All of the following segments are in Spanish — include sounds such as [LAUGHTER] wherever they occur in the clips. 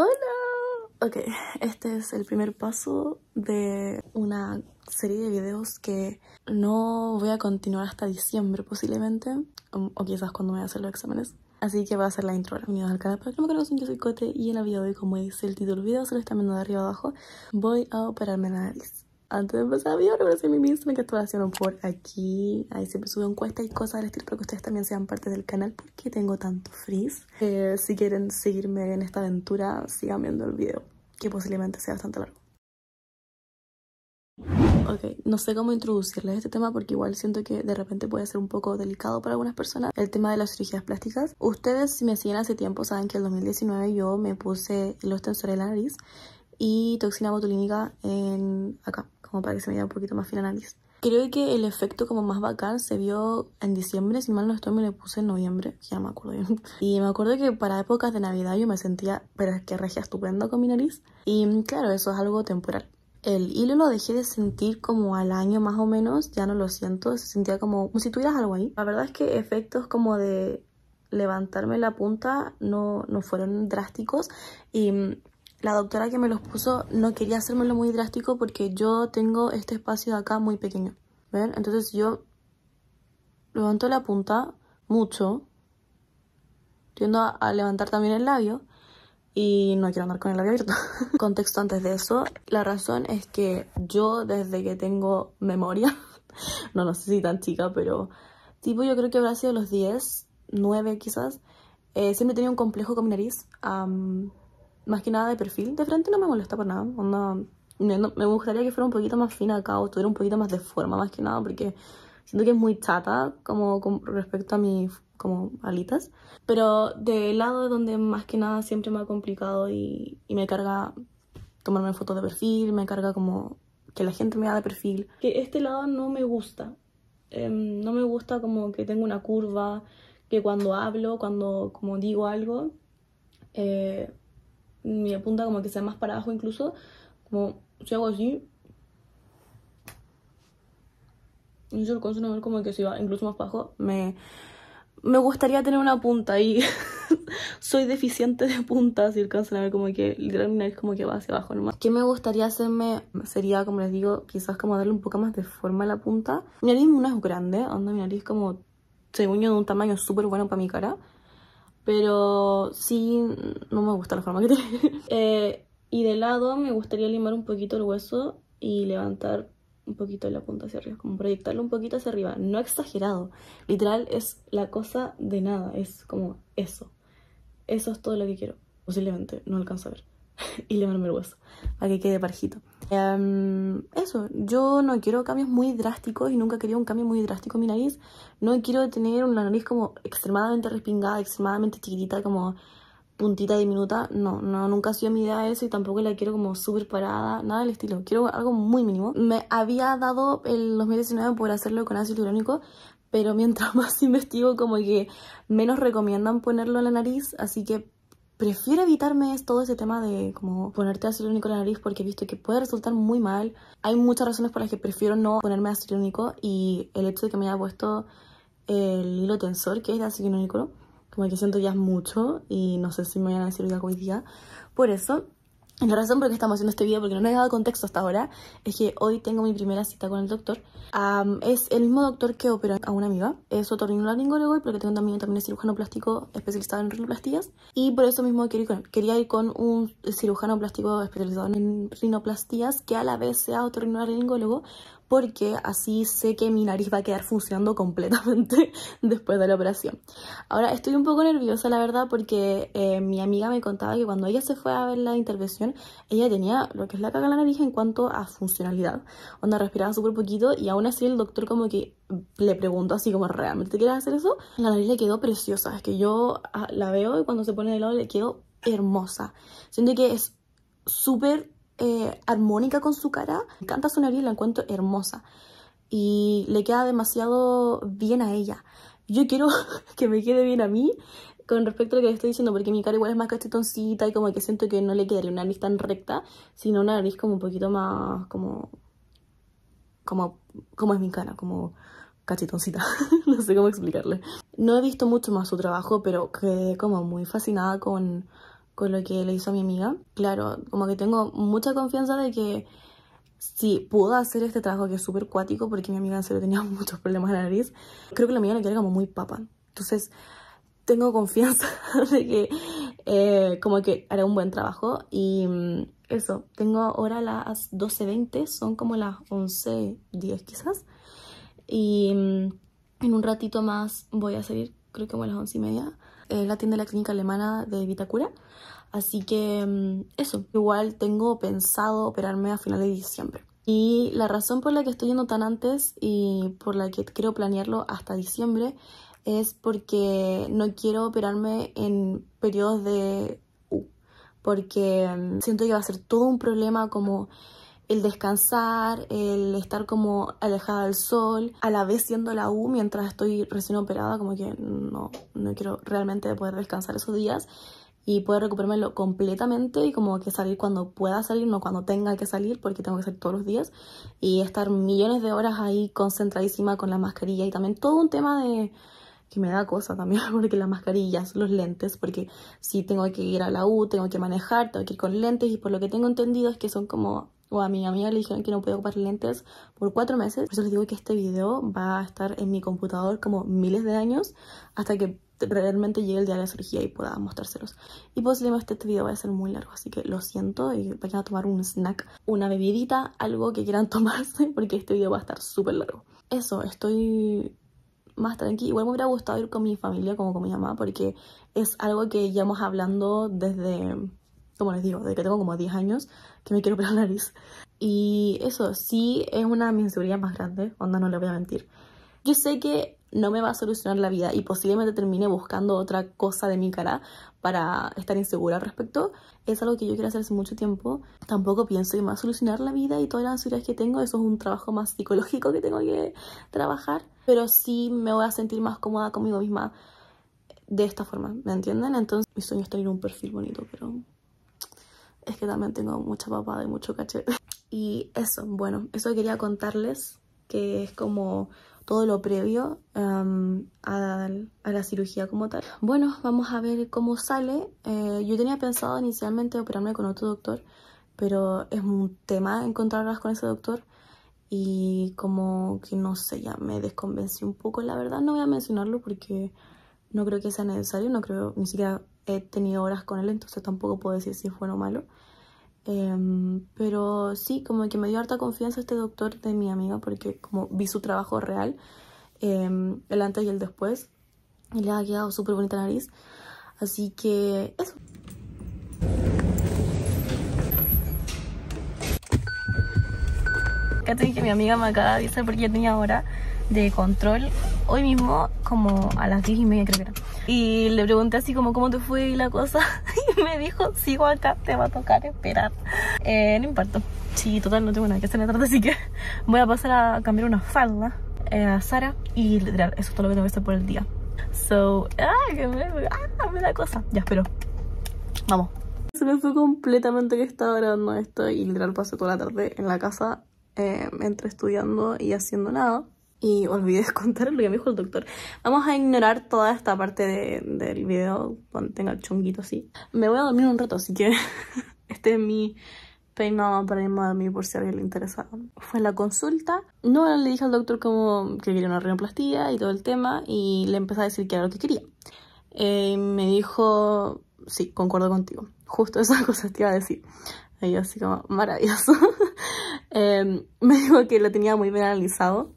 Hola. Ok, este es el primer paso de una serie de videos que no voy a continuar hasta diciembre posiblemente, o, o quizás cuando me voy a hacer los exámenes. Así que va a ser la intro. Bienvenidos al canal para que no me conocen, yo soy Cote y en el video de hoy, como dice el título del video, se lo están viendo de arriba abajo, voy a operarme la nariz. Antes de empezar el video, a mi Instagram que estoy por aquí. Ahí siempre subo encuestas y cosas del estilo para que ustedes también sean parte del canal porque tengo tanto frizz. Eh, si quieren seguirme en esta aventura, sigan viendo el video, que posiblemente sea bastante largo. Ok, no sé cómo introducirles este tema porque igual siento que de repente puede ser un poco delicado para algunas personas. El tema de las cirugías plásticas. Ustedes si me siguen hace tiempo saben que en el 2019 yo me puse los tensores de la nariz y toxina botulínica en acá, como para que se me vea un poquito más fina la nariz. Creo que el efecto como más bacán se vio en diciembre, si mal no estoy me lo puse en noviembre, ya me acuerdo bien. [LAUGHS] Y me acuerdo que para épocas de Navidad yo me sentía, pero es que regia estupendo con mi nariz. Y claro, eso es algo temporal. El hilo lo dejé de sentir como al año más o menos, ya no lo siento, se sentía como, como si tuvieras algo ahí. La verdad es que efectos como de levantarme la punta no, no fueron drásticos y la doctora que me los puso no quería hacérmelo muy drástico porque yo tengo este espacio de acá muy pequeño. ¿Ven? Entonces yo levanto la punta mucho. Tiendo a, levantar también el labio. Y no quiero andar con el labio abierto. [LAUGHS] Contexto antes de eso. La razón es que yo desde que tengo memoria, [LAUGHS] no, no sé si tan chica, pero tipo yo creo que habrá sido los 10, 9 quizás, eh, siempre he tenido un complejo con mi nariz más que nada de perfil. De frente no me molesta por nada. me, gustaría que fuera un poquito más fina acá o tuviera un poquito más de forma, más que nada, porque siento que es muy chata como con respecto a mis como alitas. Pero del lado donde más que nada siempre me ha complicado y, me carga tomarme fotos de perfil, me carga como que la gente me haga de perfil. Que este lado no me gusta. Em, no me gusta como que tengo una curva, que cuando hablo, cuando como digo algo, eh, mi punta como que sea más para abajo incluso, como si hago así, y yo alcanzo a ver como que si va incluso más bajo, me, me gustaría tener una punta y [LAUGHS] soy deficiente de puntas y alcanzan a ver como que literalmente mi nariz como que va hacia abajo nomás. ¿Qué me gustaría hacerme? Sería, como les digo, quizás como darle un poco más de forma a la punta. Mi nariz no es grande, anda mi nariz como según yo de un tamaño súper bueno para mi cara. Pero sí, no me gusta la forma que tiene. [LAUGHS] Eh, y de lado me gustaría limar un poquito el hueso y levantar un poquito la punta hacia arriba, como proyectarlo un poquito hacia arriba, no exagerado, literal es la cosa de nada, es como eso, eso es todo lo que quiero, posiblemente no alcanzo a ver, [LAUGHS] y limarme el hueso, para que quede parejito. Em, eso, yo no quiero cambios muy drásticos y nunca querido un cambio muy drástico en mi nariz. No quiero tener una nariz como extremadamente respingada, extremadamente chiquitita, como puntita diminuta. No, no, nunca ha sido mi idea eso y tampoco la quiero como súper parada, nada del estilo. Quiero algo muy mínimo. Me había dado el 2019 por hacerlo con ácido hialurónico, pero mientras [LAUGHS] más investigo como que menos recomiendan ponerlo en la nariz, así que prefiero evitarme todo ese tema de como ponerte único en la nariz porque he visto que puede resultar muy mal. Hay muchas razones por las que prefiero no ponerme único y el hecho de que me haya puesto el hilo tensor que es de ácido único, como que siento ya es mucho y no sé si me voy a decir hoy día. Por eso la razón por la que estamos haciendo este video, porque no he dado contexto hasta ahora, es que hoy tengo mi primera cita con el doctor. es el mismo doctor que operó a una amiga, es otorrinolaringólogo y porque tengo también, también es cirujano plástico especializado en rinoplastías. Y por eso mismo quería ir con un cirujano plástico especializado en rinoplastías que a la vez sea otorrinolaringólogo porque así sé que mi nariz va a quedar funcionando completamente [LAUGHS] después de la operación. Ahora estoy un poco nerviosa la verdad porque eh, mi amiga me contaba que cuando ella se fue a ver la intervención ella tenía lo que es la caga en la nariz en cuanto a funcionalidad. Onda respiraba súper poquito y aún así el doctor como que le preguntó así como ¿realmente quieres hacer eso? La nariz le quedó preciosa, es que yo ah, la veo y cuando se pone de lado le quedó hermosa. Siento que es súper eh, armónica con su cara. Me encanta su nariz, la encuentro hermosa. Y le queda demasiado bien a ella. Yo quiero [LAUGHS] que me quede bien a mí con respecto a lo que le estoy diciendo, porque mi cara igual es más cachetoncita y como que siento que no le quedaría una nariz tan recta, sino una nariz como un poquito más como... como, como es mi cara, como cachetoncita, [LAUGHS] no sé cómo explicarle. No he visto mucho más su trabajo, pero quedé como muy fascinada con con lo que le hizo a mi amiga. Claro, como que tengo mucha confianza de que si puedo hacer este trabajo que es súper cuático, porque mi amiga en serio tenía [LAUGHS] muchos problemas en la nariz, creo que la amiga le queda como muy papa. Entonces, tengo confianza [LAUGHS] de que eh, como que haré un buen trabajo y mm, eso, tengo ahora las 12.20, son como las 11.10 quizás y mm, en un ratito más voy a salir, creo que como las 11 y media, eh, la tienda de la clínica alemana de Vitacura. Así que mm, eso, igual tengo pensado operarme a finales de diciembre. Y la razón por la que estoy yendo tan antes y por la que quiero planearlo hasta diciembre es porque no quiero operarme en periodos de U, porque mm, siento que va a ser todo un problema como el descansar, el estar como alejada del sol, a la vez siendo la U mientras estoy recién operada, como que no, no quiero realmente poder descansar esos días y poder recuperarme completamente y como que salir cuando pueda salir, no cuando tenga que salir, porque tengo que salir todos los días, y estar millones de horas ahí concentradísima con la mascarilla. Y también todo un tema de que me da cosa también, [LAUGHS] porque las mascarillas, los lentes, porque si tengo que ir a la U, tengo que manejar, tengo que ir con lentes, y por lo que tengo entendido es que son como, o a mi amiga le dijeron que no puedo ocupar lentes por cuatro meses, por eso les digo que este video va a estar en mi computador como miles de años, hasta que realmente llegue el día de la cirugía y pueda mostrárselos. Y posiblemente este video va a ser muy largo, así que lo siento y vayan a tomar un snack, una bebidita, algo que quieran [LAUGHS] tomarse, porque este video va a estar súper largo. Eso, estoy más tranquila. Igual me hubiera gustado ir con mi familia, como con mi mamá, porque es algo que llevamos hablando desde, como les digo, desde que tengo como 10 años, que me quiero operar la nariz. Y eso, sí es una de mis inseguridades más grandes, onda no le voy a mentir. Yo sé que no me va a solucionar la vida y posiblemente termine buscando otra cosa de mi cara para estar insegura al respecto. Es algo que yo quiero hacer hace mucho tiempo. Tampoco pienso que me va a solucionar la vida y todas las ansiedades que tengo. Eso es un trabajo más psicológico que tengo que trabajar. Pero sí me voy a sentir más cómoda conmigo misma de esta forma, ¿me entienden? Entonces mi sueño es tener un perfil bonito, pero es que también tengo mucha papada y mucho cachete. [LAUGHS] Y eso, bueno, eso quería contarles, que es como todo lo previo a, la cirugía como tal. Bueno, vamos a ver cómo sale. Eh, yo tenía pensado inicialmente operarme con otro doctor, pero es un tema encontrarlas con ese doctor y como que no sé, ya me desconvencí un poco, la verdad. No voy a mencionarlo porque no creo que sea necesario, no creo, ni siquiera he tenido horas con él, entonces tampoco puedo decir si bueno o malo. Em, pero sí, como que me dio harta confianza este doctor de mi amiga porque como vi su trabajo real, em, el antes y el después, y le ha quedado súper bonita la nariz. Así que eso. Fíjate que mi amiga me acaba de decir porque ya tenía hora de control hoy mismo como a las 10 y media creo que era. Y le pregunté así como cómo te fue la cosa [LAUGHS] y me dijo, sigo acá, te va a tocar esperar. Eh, no importa, sí, total no tengo nada que hacer en la tarde, así que [LAUGHS] voy a pasar a cambiar una falda eh, a Sara y literal, eso es todo lo que tengo que hacer por el día. So, ah, que me, ah, me da cosa. Ya, espero. Vamos. Se me fue completamente que estaba grabando esto y literal pasé toda la tarde en la casa eh, entre estudiando y haciendo nada. Y olvidé [LAUGHS] contar lo que me dijo el doctor. Vamos a ignorar toda esta parte del video cuando tenga el chunguito así. Me voy a dormir un rato, así que [LAUGHS] este es mi peinado para irme a dormir por si a alguien le interesa. Fue la consulta. No le dije al doctor como que quería una rinoplastia y todo el tema y le empecé a decir que era lo que quería. Eh, me dijo, sí, concuerdo contigo. Justo [LAUGHS] esas cosas te iba a decir. Y así como, maravilloso. eh, me dijo que lo tenía muy bien analizado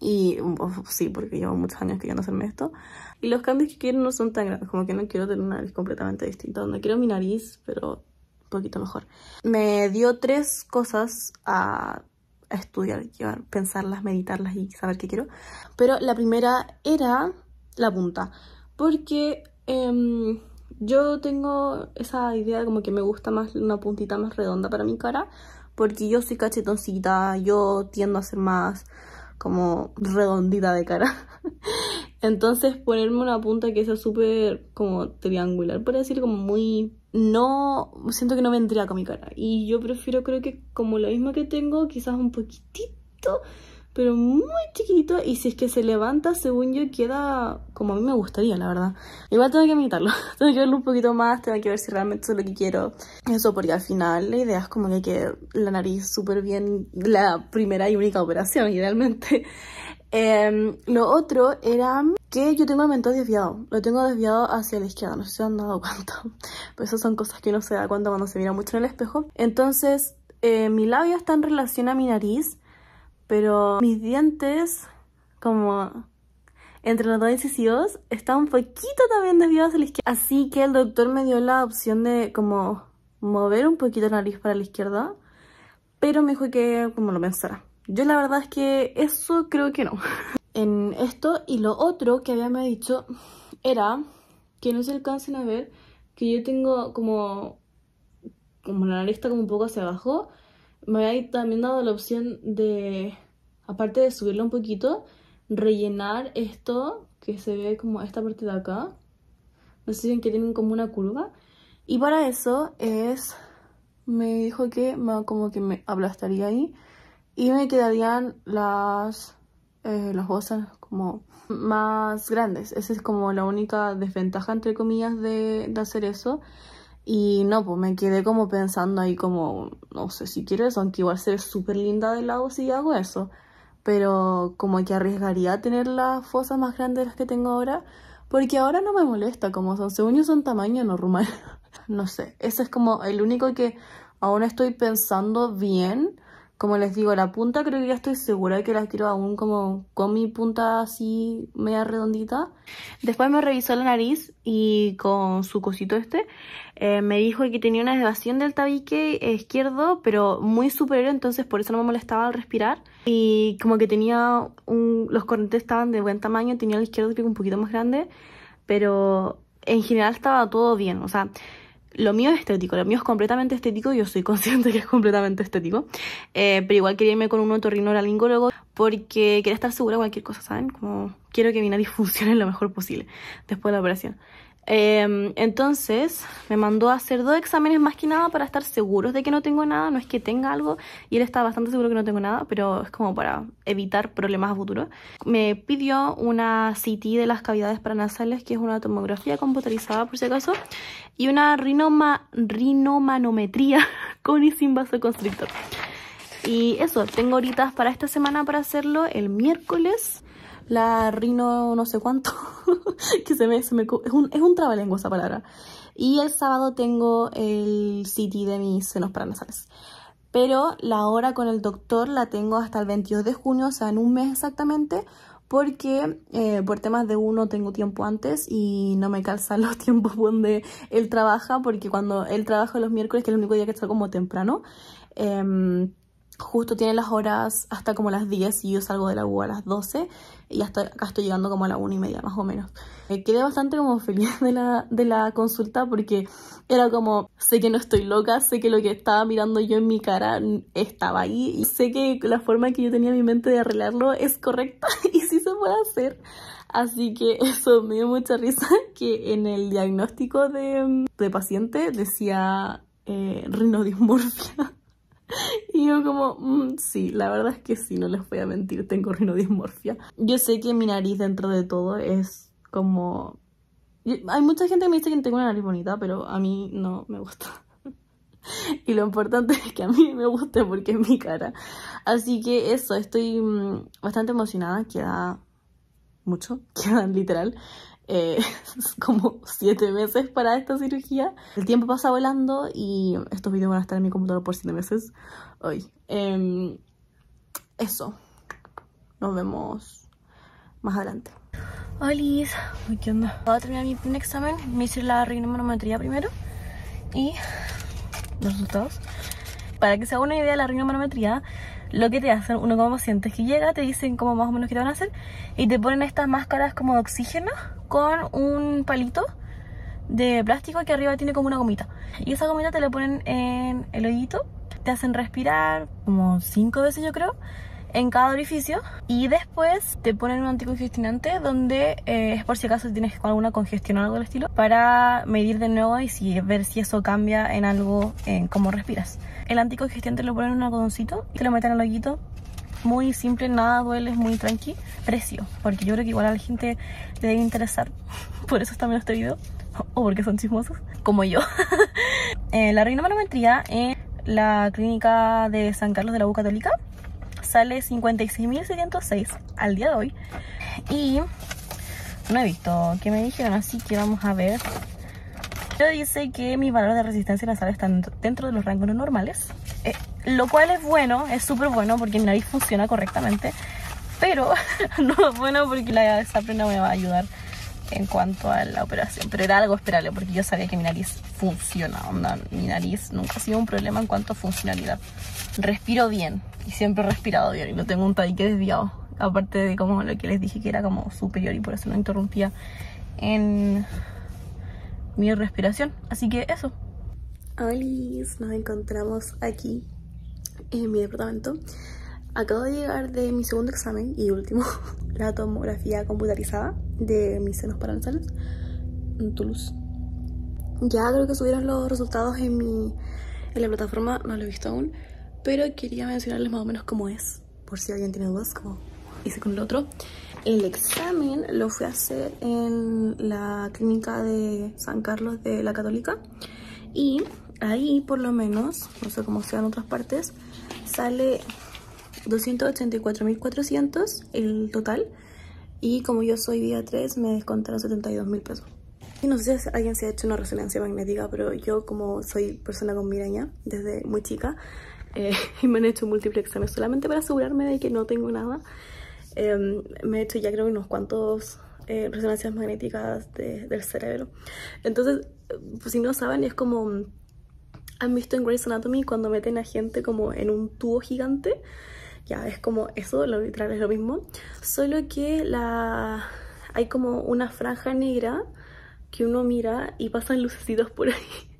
y sí, porque llevo muchos años queriendo hacerme esto. Y los cambios que quiero no son tan grandes, como que no quiero tener una nariz completamente distinta. Donde quiero mi nariz, pero un poquito mejor. Me dio tres cosas a, estudiar, pensarlas, meditarlas y saber qué quiero. Pero la primera era la punta. Porque em, yo tengo esa idea de como que me gusta más una puntita más redonda para mi cara. Porque yo soy cachetoncita, yo tiendo a ser más como redondita de cara. [LAUGHS] Entonces ponerme una punta que sea súper como triangular, por decir como muy... No, siento que no vendría con mi cara. Y yo prefiero creo que como la misma que tengo, quizás un poquitito pero muy chiquitito y si es que se levanta, según yo, queda como a mí me gustaría, la verdad. Igual tengo que meditarlo, [LAUGHS] tengo que verlo un poquito más, tengo que ver si realmente es lo que quiero. Eso porque al final la idea es como que la nariz súper bien, la primera y única operación, idealmente. [LAUGHS] Em, lo otro era que yo tengo el mentón desviado, lo tengo desviado hacia la izquierda, no sé si se han dado cuenta, [LAUGHS] pero esas son cosas que uno se da cuenta cuando se mira mucho en el espejo. Entonces, eh, mi labio está en relación a mi nariz, pero mis dientes, como entre los dos incisivos, están un poquito también desviados hacia la izquierda. Así que el doctor me dio la opción de como mover un poquito la nariz para la izquierda, pero me dijo que como lo pensara. Yo la verdad es que eso creo que no. [LAUGHS] en esto y lo otro que había me dicho era que no se alcancen a ver que yo tengo como como la nariz está como un poco hacia abajo me había también dado la opción de aparte de subirlo un poquito rellenar esto que se ve como esta parte de acá no sé si ven que tienen como una curva y para eso es me dijo que me, como que me aplastaría ahí y me quedarían las, eh, las bolsas como más grandes. Esa es como la única desventaja, entre comillas, de, de hacer eso. Y no, pues me quedé como pensando ahí como, no sé si quiero eso, aunque igual se ve súper linda de lado si hago eso. Pero como que arriesgaría tener las fosas más grandes de las que tengo ahora. Porque ahora no me molesta como son, según yo son tamaño normal. [LAUGHS] no sé, ese es como el único que aún estoy pensando bien como les digo, la punta creo que ya estoy segura de que la quiero aún como con mi punta así media redondita. Después me revisó la nariz y con su cosito este eh, me dijo que tenía una elevación del tabique izquierdo, pero muy superior, entonces por eso no me molestaba al respirar. Y como que tenía los corrientes estaban de buen tamaño, tenía el izquierdo creo un poquito más grande, pero en general estaba todo bien, o sea lo mío es estético, lo mío es completamente estético, yo soy consciente que es completamente estético, eh, pero igual quería irme con un otorrinolaringólogo porque quería estar segura de cualquier cosa, ¿saben? Como quiero que mi nariz [LAUGHS] funcione lo mejor posible después de la operación. Em, entonces me mandó a hacer dos exámenes más que nada para estar seguros de que no tengo nada, no es que tenga algo y él está bastante seguro que no tengo nada, pero es como para evitar problemas a futuro. Me pidió una CT de las cavidades paranasales, que es una tomografía computarizada por si acaso, y una rinoma, rinomanometría [LAUGHS] con y sin vasoconstrictor. Y eso, tengo horitas para esta semana para hacerlo el miércoles la rino no sé cuánto, [LAUGHS] que se me, se me es, un, es un trabalengua esa palabra. Y el sábado tengo el CT de mis senos paranasales. Pero la hora con el doctor la tengo hasta el 22 de junio, o sea, en un mes exactamente, porque eh, por temas de uno tengo tiempo antes y no me calzan [LAUGHS] los tiempos donde él trabaja, porque cuando él trabaja los miércoles, que es el único día que está como temprano, eh, justo tiene las horas hasta como las 10 y yo salgo de la U a las 12 y hasta acá estoy llegando como a la 1 y media más o menos. Me quedé bastante como feliz de la, de la consulta porque era como, sé que no estoy loca, sé que lo que estaba mirando yo en mi cara estaba ahí y sé que la forma que yo tenía en mi mente de arreglarlo es correcta [LAUGHS] y sí se puede hacer. Así que eso me dio mucha risa que en el diagnóstico de, de paciente decía eh, rinodismorfia. [LAUGHS] Y yo como, mm, sí, la verdad es que sí, no les voy a mentir, tengo rinodismorfia. Yo sé que mi nariz dentro de todo es como... Hay mucha gente que me dice que tengo una nariz bonita, pero a mí no me gusta. [LAUGHS] y lo importante es que a mí me guste porque es mi cara. Así que eso, estoy mm, bastante emocionada, queda mucho, [LAUGHS] queda literal. Eh, [LAUGHS] como siete meses para esta cirugía. El tiempo pasa volando y estos vídeos van a estar en mi computador por siete meses hoy. Em, eso. Nos vemos más adelante. Hola, ¿qué onda? Voy a terminar mi primer examen. Me hice la rinomanometría primero y los resultados. Para que se haga una idea de la rinomanometría, lo que te hacen uno como paciente es que llega, te dicen como más o menos qué te van a hacer y te ponen estas máscaras como de oxígeno con un palito de plástico que arriba tiene como una gomita. Y esa gomita te la ponen en el oído, te hacen respirar como cinco veces yo creo en cada orificio y después te ponen un anticongestionante donde eh, es por si acaso tienes alguna congestión o algo del estilo para medir de nuevo y si, ver si eso cambia en algo en cómo respiras. El anticongestionante lo ponen en un algodoncito y te lo meten al ojito muy simple, nada duele, es muy tranqui. Precio, porque yo creo que igual a la gente le debe interesar, [LAUGHS] por eso está viendo este video, o porque son chismosos, como yo. [LAUGHS] eh, la manometría en la clínica de San Carlos de la U Católica sale 56.706 al día de hoy. Y no he visto que me dijeron, así que vamos a ver. Yo dice que mi valor de resistencia nasal están dentro de los rangos normales. Eh, lo cual es bueno, es súper bueno porque mi nariz funciona correctamente. Pero [LAUGHS] no es bueno porque la esa prenda me va a ayudar en cuanto a la operación. Pero era algo esperable porque yo sabía que mi nariz funciona. mi nariz nunca ha sido un problema en cuanto a funcionalidad. Respiro bien y siempre he respirado bien y no tengo un tabique desviado. Aparte de como lo que les dije que era como superior y por eso no interrumpía en mi respiración. Así que eso. Alice, nos encontramos aquí en mi departamento. Acabo de llegar de mi segundo examen y último, [LAUGHS] la tomografía computarizada de mis senos paranasales en Toulouse. Ya creo que subieron los resultados en mi en la plataforma, no lo he visto aún, pero quería mencionarles más o menos cómo es, por si alguien tiene dudas, como hice con el otro. El examen lo fui a hacer en la clínica de San Carlos de la Católica y ahí por lo menos, no sé cómo sea en otras partes, sale 284.400 el total y como yo soy día 3 me descontaron 72.000 pesos. Y no sé si alguien se ha hecho una resonancia magnética, pero yo como soy persona con migraña desde muy chica eh, [LAUGHS] y me han hecho múltiples exámenes solamente para asegurarme de que no tengo nada. Em, me he hecho ya creo unos cuantos eh, resonancias magnéticas del cerebro. Entonces, pues, si no saben, es como han visto en Grey's Anatomy cuando meten a gente como en un tubo gigante. Ya, es como eso, lo literal es lo mismo. Solo que la hay como una franja negra que uno mira y pasan lucecitos por ahí. [LAUGHS]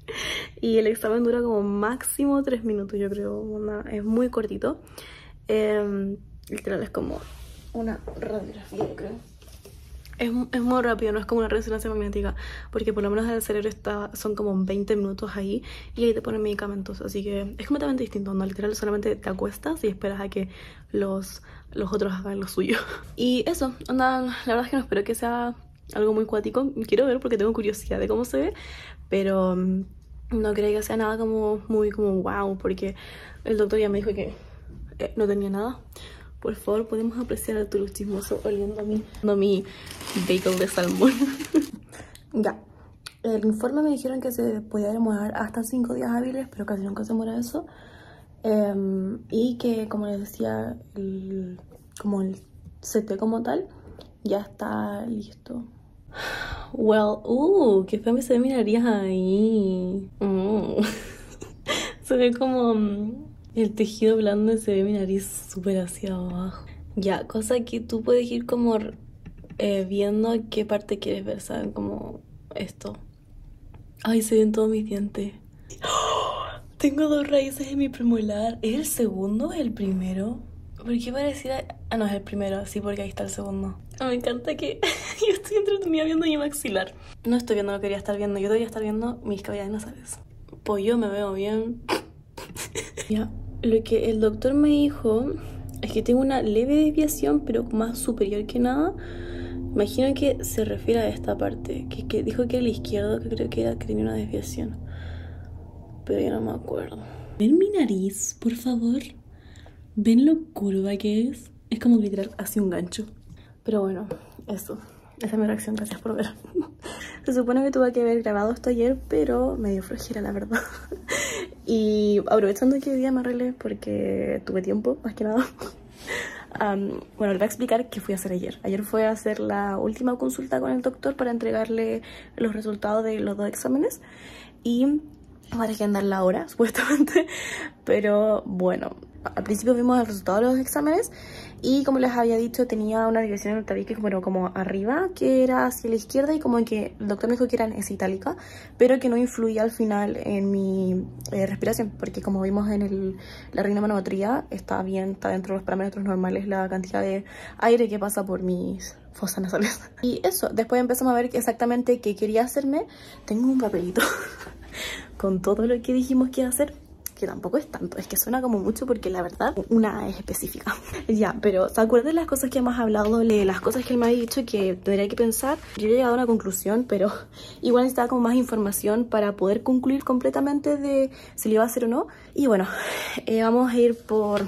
Y el examen dura como máximo tres minutos, yo creo. es muy cortito. Eh, literal es como una radiografía, creo. Es, es, muy rápido, no es como una resonancia magnética, porque por lo menos el cerebro está, son como 20 minutos ahí y ahí te ponen medicamentos, así que es completamente distinto, no literal solamente te acuestas y esperas a que los, los otros hagan lo suyo. [LAUGHS] Y eso, anda, la verdad es que no espero que sea algo muy cuático, quiero ver porque tengo curiosidad de cómo se ve, pero mm, no creo que sea nada como muy como wow, porque el doctor ya me dijo que eh, no tenía nada. Por favor, podemos apreciar al turu chismoso oliendo mi, a mi bacon de salmón. [LAUGHS] ya. El informe me dijeron que se podía demorar hasta 5 días hábiles, pero casi nunca se muere eso. Em, y que, como les decía, el, como el CT como tal, ya está listo. Well, uh, qué feo se ve mi nariz ahí. Mm. [LAUGHS] se ve como mm, el tejido blando se ve mi nariz súper hacia abajo. Ya, cosa que tú puedes ir como eh, viendo qué parte quieres ver, ¿saben? Como esto. Ay, se ven todos mis dientes. [GASPS] Tengo dos raíces en mi premolar. ¿Es el segundo o el primero? ¿Por qué pareciera...? Ah, no, es el primero, sí, porque ahí está el segundo. Ah, me encanta que [LAUGHS] yo estoy entretenida viendo mi maxilar. No estoy viendo lo que quería estar viendo, yo debería estar viendo mis cavidades nasales. Pues yo me veo bien. ya, lo que el doctor me dijo es que tengo una leve desviación, pero más superior que nada. Imagino que se refiere a esta parte, que, que dijo que era el izquierdo, que creo que era que tenía una desviación. Pero ya no me acuerdo. ¿Ven mi nariz, por favor? ¿Ven lo curva que es? Es como literal así un gancho. Pero bueno, eso. Esa es mi reacción, gracias por ver. [LAUGHS] Se supone que tuve que haber grabado esto ayer, pero me dio flojera, la verdad. [LAUGHS] y aprovechando que hoy día me arreglé porque tuve tiempo, más que nada. [LAUGHS] bueno, les voy a explicar qué fui a hacer ayer. Ayer fue a hacer la última consulta con el doctor para entregarle los resultados de los dos exámenes. Y para agendar la hora, [LAUGHS] supuestamente. Pero bueno, al principio vimos el resultado de los exámenes y como les había dicho tenía una desviación en el tabique como, como arriba que era hacia la izquierda y como que el doctor me dijo que era esa itálica pero que no influía al final en mi eh, respiración porque como vimos en el, la manometría está bien, está dentro de los parámetros normales la cantidad de aire que pasa por mis fosas nasales. Y eso, después empezamos a ver exactamente qué quería hacerme. Tengo un papelito [LAUGHS] con todo lo que dijimos que iba a hacer que tampoco es tanto, es que suena como mucho porque la verdad una es específica. [LAUGHS] ya, pero ¿se acuerdan de las cosas que hemos hablado, de las cosas que él me ha dicho que tendría que pensar? Yo he llegado a una conclusión, pero [LAUGHS] igual necesitaba como más información para poder concluir completamente de si lo iba a hacer o no. Y bueno, [LAUGHS] eh, vamos a ir por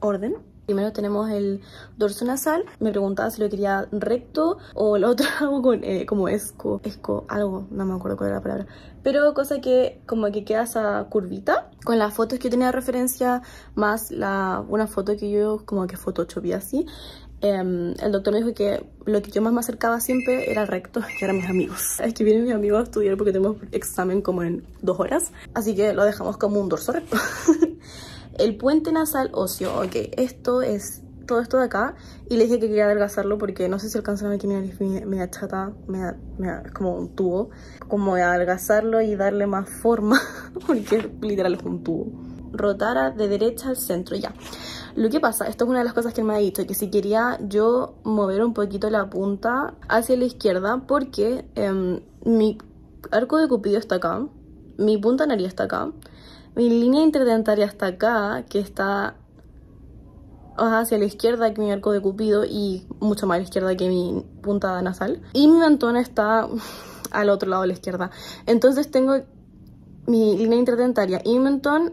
orden. Primero tenemos el dorso nasal. Me preguntaba si lo quería recto o lo otro [LAUGHS] algo con, eh, como esco, esco, algo, no me acuerdo cuál era la palabra. Pero cosa que como que queda esa curvita. Con las fotos que yo tenía de referencia, más la, una foto que yo como que photoshopé así. Em, el doctor me dijo que lo que yo más me acercaba siempre era recto, que eran mis amigos. [LAUGHS] Es que vienen mis amigos a estudiar porque tenemos examen como en dos horas. Así que lo dejamos como un dorso recto. [LAUGHS] El puente nasal óseo, ok, esto es todo esto de acá y le dije que quería adelgazarlo porque no sé si alcanzan a que mi media chata, es como un tubo, como adelgazarlo y darle más forma [LAUGHS] porque literal es un tubo. Rotara de derecha al centro, ya. Lo que pasa, esto es una de las cosas que me ha dicho, que si quería yo mover un poquito la punta hacia la izquierda porque em, mi arco de cupido está acá, mi punta nariz está acá, mi línea interdentaria está acá, que está hacia la izquierda que mi arco de cupido y mucho más a la izquierda que mi punta nasal. Y mi mentón está [LAUGHS] al otro lado de la izquierda. Entonces tengo mi línea interdentaria y mi mentón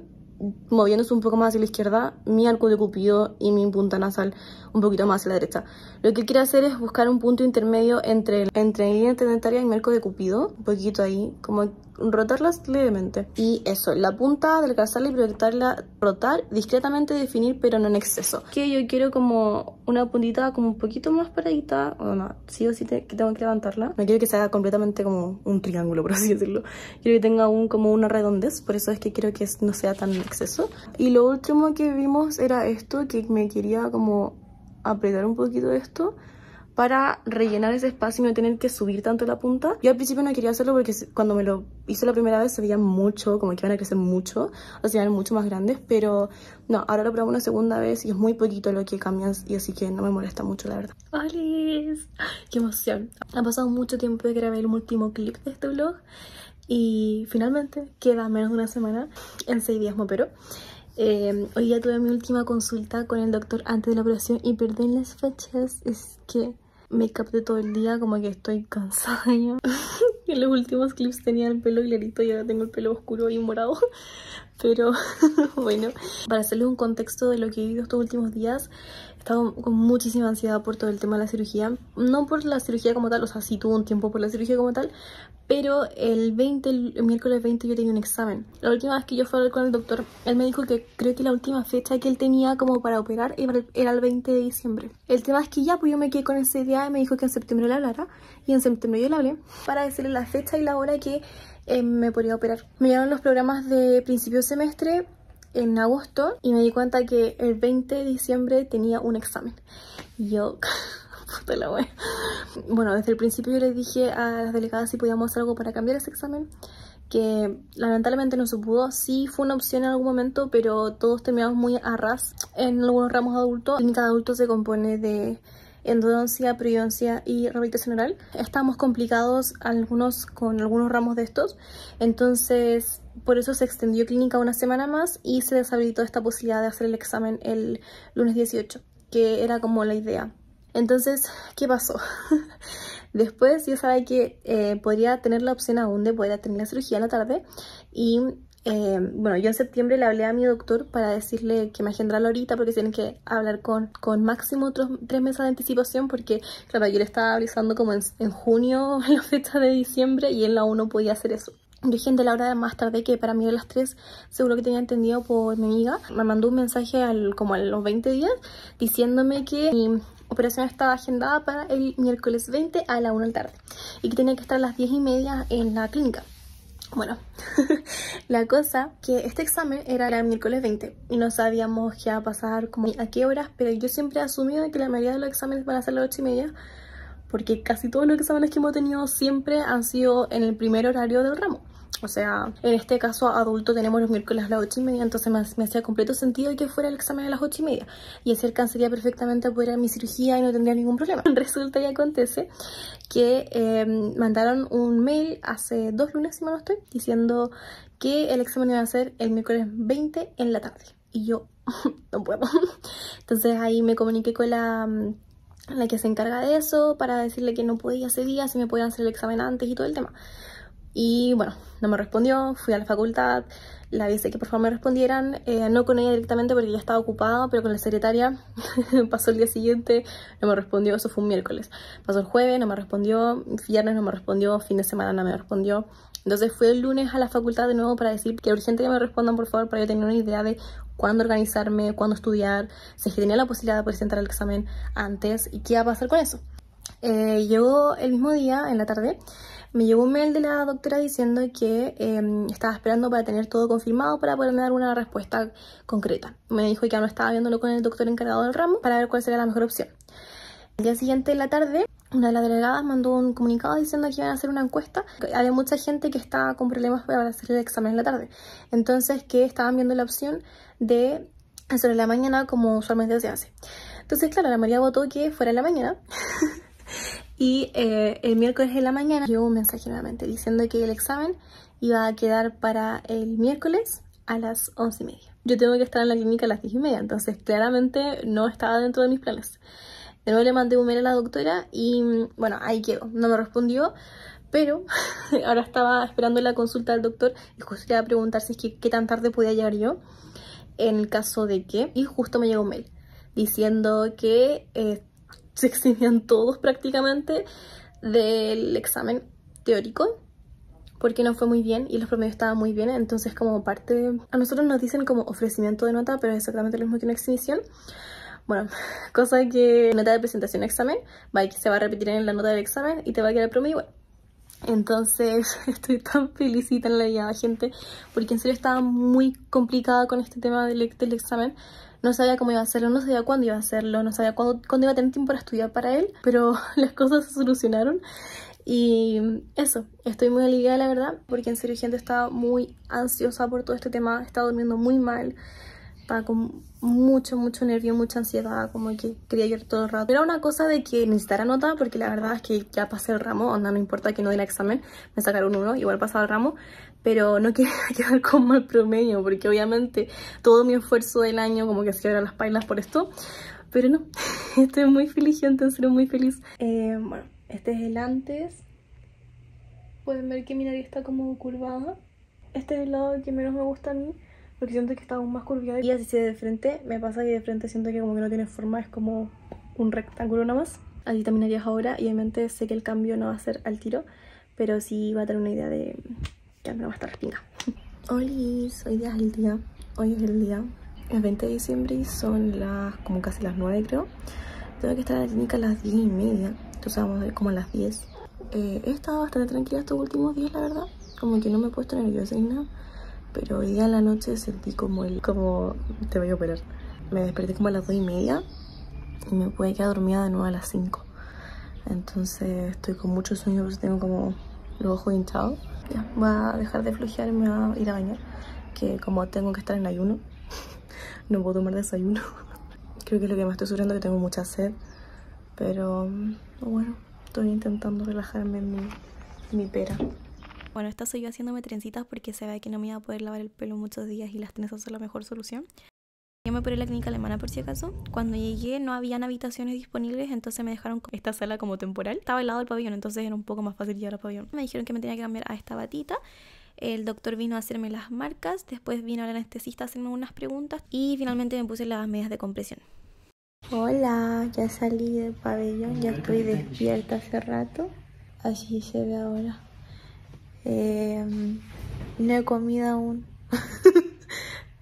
moviéndose un poco más hacia la izquierda, mi arco de cupido y mi punta nasal un poquito más hacia la derecha. Lo que quiero hacer es buscar un punto intermedio entre, entre mi línea interdentaria y mi arco de cupido, un poquito ahí, como rotarlas levemente. Y eso, la punta, adelgazarla y proyectarla, rotar, discretamente definir, pero no en exceso. Que yo quiero como una puntita como un poquito más paradita, o no, sí o sí que tengo que levantarla. No quiero que se haga completamente como un triángulo, [LAUGHS] por así decirlo. Quiero que tenga un, como una redondez, por eso es que quiero que no sea tan en exceso. Y lo último que vimos era esto, que me quería como apretar un poquito esto para rellenar ese espacio y no tener que subir tanto la punta. Yo al principio no quería hacerlo porque cuando me lo hice la primera vez se veía mucho, como que iban a crecer mucho, o sea, eran mucho más grandes, pero no, ahora lo probamos una segunda vez y es muy poquito lo que cambian y así que no me molesta mucho, la verdad. ¡Alice! ¡Qué emoción! Ha pasado mucho tiempo de grabar el último clip de este vlog y finalmente queda menos de una semana, en seis días me. Eh, hoy ya tuve mi última consulta con el doctor antes de la operación y perdí las fechas, es que me capté todo el día, como que estoy cansada [LAUGHS] en los últimos clips tenía el pelo clarito y ahora tengo el pelo oscuro y morado. [LAUGHS] Pero [LAUGHS] bueno, para hacerles un contexto de lo que he vivido estos últimos días, he estado con muchísima ansiedad por todo el tema de la cirugía. No por la cirugía como tal, o sea, sí tuve un tiempo por la cirugía como tal, pero el 20, el, miércoles 20 yo tenía un examen. La última vez que yo fui a hablar con el doctor, él me dijo que creo que la última fecha que él tenía como para operar era el 20 de diciembre. El tema es que ya, pues yo me quedé con ese día y me dijo que en septiembre le hablara. Y en septiembre yo le hablé para decirle la fecha y la hora que eh, me podría operar. Me llegaron los programas de principio de semestre en agosto y me di cuenta que el 20 de diciembre tenía un examen. Y yo... [LAUGHS] [LAUGHS] Puta la wea. Bueno, desde el principio yo le dije a las delegadas si podíamos hacer algo para cambiar ese examen que lamentablemente no se pudo. Sí fue una opción en algún momento, pero todos terminamos muy a ras en algunos ramos adultos. La clínica de adultos se compone de endodoncia, periodoncia y rehabilitación oral. Estamos complicados algunos con algunos ramos de estos, entonces por eso se extendió clínica una semana más y se deshabilitó esta posibilidad de hacer el examen el lunes 18, que era como la idea. Entonces, ¿qué pasó? [LAUGHS] Después yo sabía que eh, podría tener la opción aún de poder tener la cirugía en la tarde y eh, bueno, yo en septiembre le hablé a mi doctor para decirle que me agendrara ahorita porque tienen que hablar con, con máximo otros tres meses de anticipación porque, claro, yo le estaba avisando como en, junio, [LAUGHS] en la fecha de diciembre y él aún no podía hacer eso. Yo gente la hora más tarde que para mí de las 3 seguro que tenía entendido por mi amiga. Me mandó un mensaje al, como a los 20 días diciéndome que mi operación estaba agendada para el miércoles 20 a la 1 de la tarde y que tenía que estar a las 10 y media en la clínica. Bueno, [LAUGHS] la cosa que este examen era el miércoles 20 y no sabíamos qué iba a pasar, como a qué horas, pero yo siempre he asumido que la mayoría de los exámenes van a ser las 8 y media porque casi todos los exámenes que hemos tenido siempre han sido en el primer horario del ramo. O sea, en este caso adulto tenemos los miércoles a las 8 y media, entonces me, hacía completo sentido que fuera el examen a las 8 y media. Y así alcanzaría perfectamente a poder mi cirugía y no tendría ningún problema. [LAUGHS] Resulta y acontece que em, mandaron un mail hace dos lunes, si me no estoy, diciendo que el examen iba a ser el miércoles 20 en la tarde. Y yo, [LAUGHS] no puedo. Entonces ahí me comuniqué con la, la que se encarga de eso para decirle que no podía ese día, si me podían hacer el examen antes y todo el tema. Y bueno, no me respondió, fui a la facultad, la avisé que por favor me respondieran, eh, no con ella directamente porque ya estaba ocupada, pero con la secretaria [LAUGHS] pasó el día siguiente, no me respondió, eso fue un miércoles. Pasó el jueves, no me respondió, viernes no me respondió, fin de semana no me respondió. Entonces fui el lunes a la facultad de nuevo para decir que urgente que me respondan por favor para yo tener una idea de cuándo organizarme, cuándo estudiar, si es que tenía la posibilidad de presentar el examen antes y qué iba a pasar con eso. Eh, llegó el mismo día, en la tarde, me llegó un mail de la doctora diciendo que em, estaba esperando para tener todo confirmado para poderme dar una respuesta concreta. Me dijo que no estaba viéndolo con el doctor encargado del ramo para ver cuál sería la mejor opción. El día siguiente en la tarde, una de las delegadas mandó un comunicado diciendo que iban a hacer una encuesta. Había mucha gente que estaba con problemas para hacer el examen en la tarde. Entonces que estaban viendo la opción de hacerlo en la mañana como usualmente se hace. Entonces, claro, la María votó que fuera en la mañana. [LAUGHS] Y eh, el miércoles en la mañana llegó un mensaje nuevamente diciendo que el examen iba a quedar para el miércoles a las once y media. Yo tengo que estar en la clínica a las diez y media, entonces claramente no estaba dentro de mis planes. De nuevo le mandé un mail a la doctora y bueno, ahí quedó. No me respondió, pero [LAUGHS] ahora estaba esperando la consulta del doctor y justo le iba a preguntar si es que qué tan tarde podía llegar yo en el caso de que, y justo me llegó un mail diciendo que eh, se eximían todos prácticamente del examen teórico porque no fue muy bien y los promedios estaban muy bien, entonces como parte... A nosotros nos dicen como ofrecimiento de nota, pero es exactamente lo mismo que una exhibición. Bueno, [LAUGHS] cosa que nota de presentación examen, va, que se va a repetir en la nota del examen y te va a quedar promedio. Entonces [LAUGHS] estoy tan felicita en la vida, gente, porque en serio estaba muy complicada con este tema del examen no sabía cómo iba a hacerlo, no sabía cuándo iba a hacerlo, no sabía cuándo, iba a tener tiempo para estudiar para él, pero [LAUGHS] las cosas se solucionaron. Y eso, estoy muy aliviada la verdad, porque en serio gente estaba muy ansiosa por todo este tema, estaba durmiendo muy mal, estaba con mucho, mucho nervio, mucha ansiedad, como que quería ir todo el rato. Era una cosa de que necesitara nota, porque la verdad es que ya pasé el ramo, onda, no importa que no el examen, me sacaron uno, igual pasaba el ramo, pero no quería [LAUGHS] quedar con mal promedio, porque obviamente todo mi esfuerzo del año como que se era las pailas por esto, pero no, [LAUGHS] estoy muy feliz, gente, en serio muy feliz. Eh, bueno, este es el antes, pueden ver que mi nariz está como curvada, este es el lado que menos me gusta a mí, porque siento que está aún más curviado y así de frente, me pasa que de frente siento que como que no tiene forma, es como un rectángulo nomás. Así también harías ahora y obviamente sé que el cambio no va a ser al tiro, pero sí va a tener una idea de ya me va a estar. Hola, hoy día es el día, hoy es el día, es 20 de diciembre y son las como casi las 9 creo. Tengo que estar en la clínica a las 10 y media, entonces vamos a ver como a las 10. Eh, he estado bastante tranquila estos últimos días, la verdad. Como que no me he puesto nerviosa ni nada. Pero hoy día en la noche sentí como el, como te voy a operar. Me desperté como a las 2 y media y me pude quedar dormida de nuevo a las 5. Entonces estoy con mucho sueño, porque tengo como los ojos hinchados. Ya, voy a dejar de flojear y me voy a ir a bañar. Que como tengo que estar en ayuno, [LAUGHS] no puedo tomar desayuno. [LAUGHS] Creo que es lo que me estoy sufriendo, que tengo mucha sed. Pero bueno, estoy intentando relajarme en mi, mi pera. Bueno, esta soy yo haciéndome trencitas porque se ve que no me iba a poder lavar el pelo muchos días y las trenzas son la mejor solución. Yo me operé en la clínica alemana por si acaso. Cuando llegué no habían habitaciones disponibles, entonces me dejaron esta sala como temporal. Estaba al lado del pabellón, entonces era un poco más fácil llegar al pabellón. Me dijeron que me tenía que cambiar a esta batita. El doctor vino a hacerme las marcas, después vino el anestesista a hacerme unas preguntas y finalmente me puse las medidas de compresión. Hola, ya salí del pabellón, ya estoy despierta hace rato. Así se ve ahora. Eh, no he comido aún. [LAUGHS]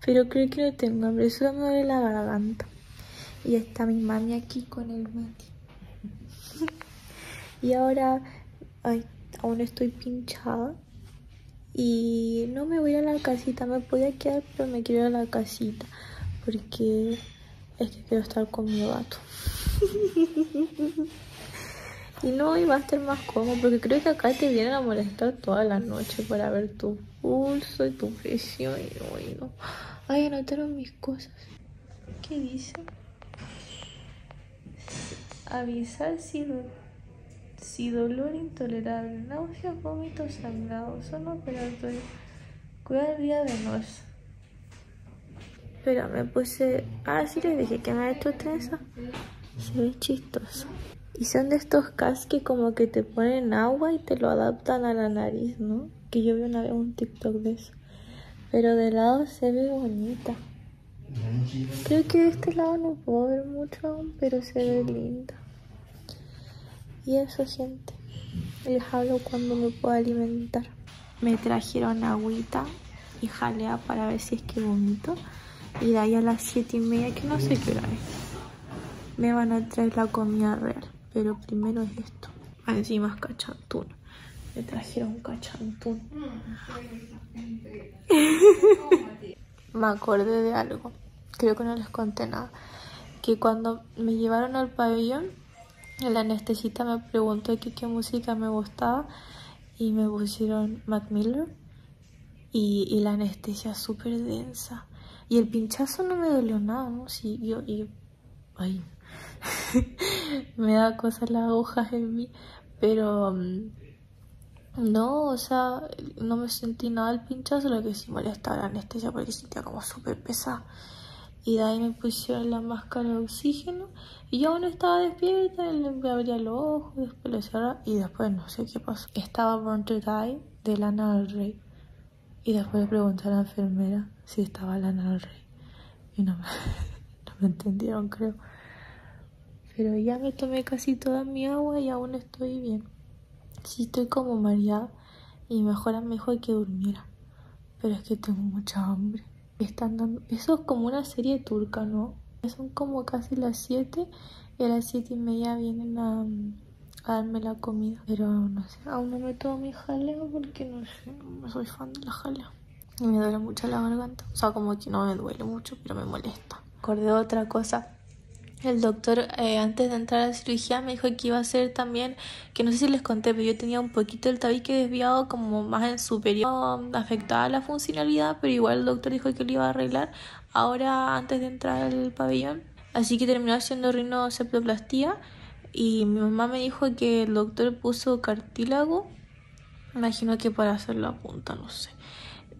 Pero creo que no tengo hambre, solo me duele la garganta. Y está mi mami aquí con el mate. [LAUGHS] y ahora, ay, aún estoy pinchada. Y no me voy a la casita, me podía quedar, pero me quiero ir a la casita. Porque es que quiero estar con mi gato. [LAUGHS] y no iba a estar más cómodo, porque creo que acá te vienen a molestar toda la noche para ver tu pulso y tu presión. Y hoy no. Ay, anotaron mis cosas. ¿Qué dice? Avisar si, si dolor intolerable, náuseas, vómitos sangrados, son operatorios. Día de nuez. Pero me puse... Ah, sí les dije que me ha hecho trenza. Se ve chistoso. Y son de estos cas que como que te ponen agua y te lo adaptan a la nariz, ¿no? Que yo vi una vez un TikTok de eso. Pero de lado se ve bonita. Creo que de este lado no puedo ver mucho aún, pero se ve linda. Y eso, gente. Les hablo cuando me puedo alimentar. Me trajeron agüita y jalea para ver si es que vomito. Y de ahí a las siete y media, que no sé qué hora es, me van a traer la comida real. Pero primero es esto. Encima es cachantún. Me trajeron cachantún. [LAUGHS] me acordé de algo. Creo que no les conté nada. Que cuando me llevaron al pabellón, el anestesista me preguntó que qué música me gustaba y me pusieron Mac Miller y, y la anestesia súper densa. Y el pinchazo no me dolió nada, ¿no? Sí, yo, yo, ay, [LAUGHS] me da cosas las agujas en mí, pero um, no, o sea, no me sentí nada el pinchazo, lo que sí molestaba la anestesia porque sentía como súper pesada. Y de ahí me pusieron la máscara de oxígeno y yo aún estaba despierta, le abría los ojos, después lo cerraba y después no sé qué pasó. Estaba Born to Die de Lana del Rey y después le pregunté a la enfermera si estaba Lana del Rey y no me, [LAUGHS] no me entendieron creo. Pero ya me tomé casi toda mi agua y aún estoy bien. Sí estoy como mareada y mejor me dijo que durmiera. Pero es que tengo mucha hambre. Están dando... Eso es como una serie turca, ¿no? Son como casi las 7 y a las 7 y media vienen a, darme la comida. Pero no sé, aún no me tomo mi jaleo porque no sé, no soy fan de la jalea. Y me duele mucho la garganta. O sea, como que no me duele mucho, pero me molesta. Acordé otra cosa el doctor, eh, antes de entrar a la cirugía, me dijo que iba a ser también, que no sé si les conté, pero yo tenía un poquito el tabique desviado, como más en superior, afectaba la funcionalidad, pero igual el doctor dijo que lo iba a arreglar ahora antes de entrar al pabellón. Así que terminó haciendo rinoceptoplastía y mi mamá me dijo que el doctor puso cartílago, imagino que para hacer la punta, no sé.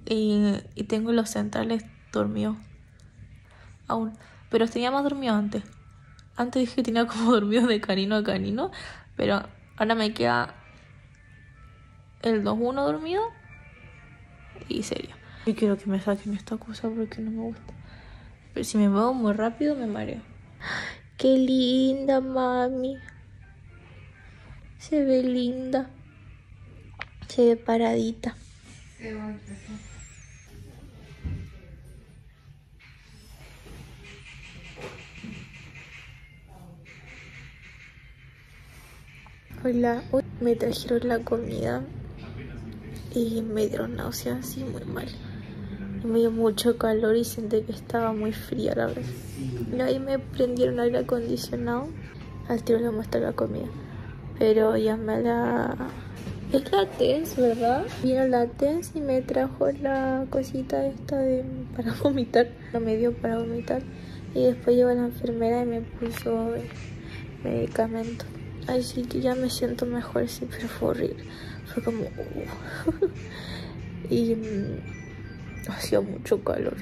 Y, y tengo los centrales dormidos aún, pero tenía más dormido antes. Antes dije que tenía como [LAUGHS] dormido de canino a canino, pero ahora me queda el 2-1 dormido y serio. Y quiero que me saquen esta cosa porque no me gusta. Pero si me muevo muy rápido me mareo. [GASPS] Qué linda, mami. Se ve linda. Se ve paradita. Hola, hoy me trajeron la comida y me dieron náuseas así muy mal. Me dio mucho calor y sentí que estaba muy fría a la vez. Y ahí me prendieron aire acondicionado. Al tiro le muestro la comida. Pero ya me la... Es la TENS, ¿verdad? Vino la TENS y me trajo la cosita esta de... para [LAUGHS] vomitar. Me dio para vomitar. Y después llegó la enfermera y me puso medicamento. Ay, sí, que ya me siento mejor, sí, pero fue como... Uh. [LAUGHS] y mm, hacía mucho calor.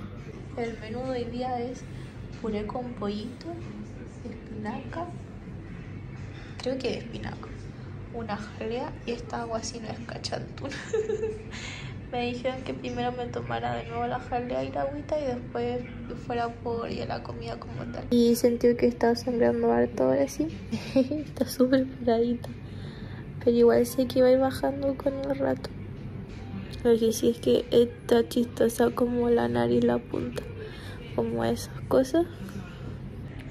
El menú de hoy día es puré con pollito, espinaca, creo que es espinaca, una jalea y esta agua así no es cachantún. [LAUGHS] me dijeron que primero me tomara de nuevo la jalea y la agüita y después fuera por ya la comida como tal. Y sentí que estaba sangrando harto ahora sí. [LAUGHS] Está súper paradita. Pero igual sé que iba a ir bajando con el rato. Lo que sí es que está chistosa como la nariz la punta. Como esas cosas.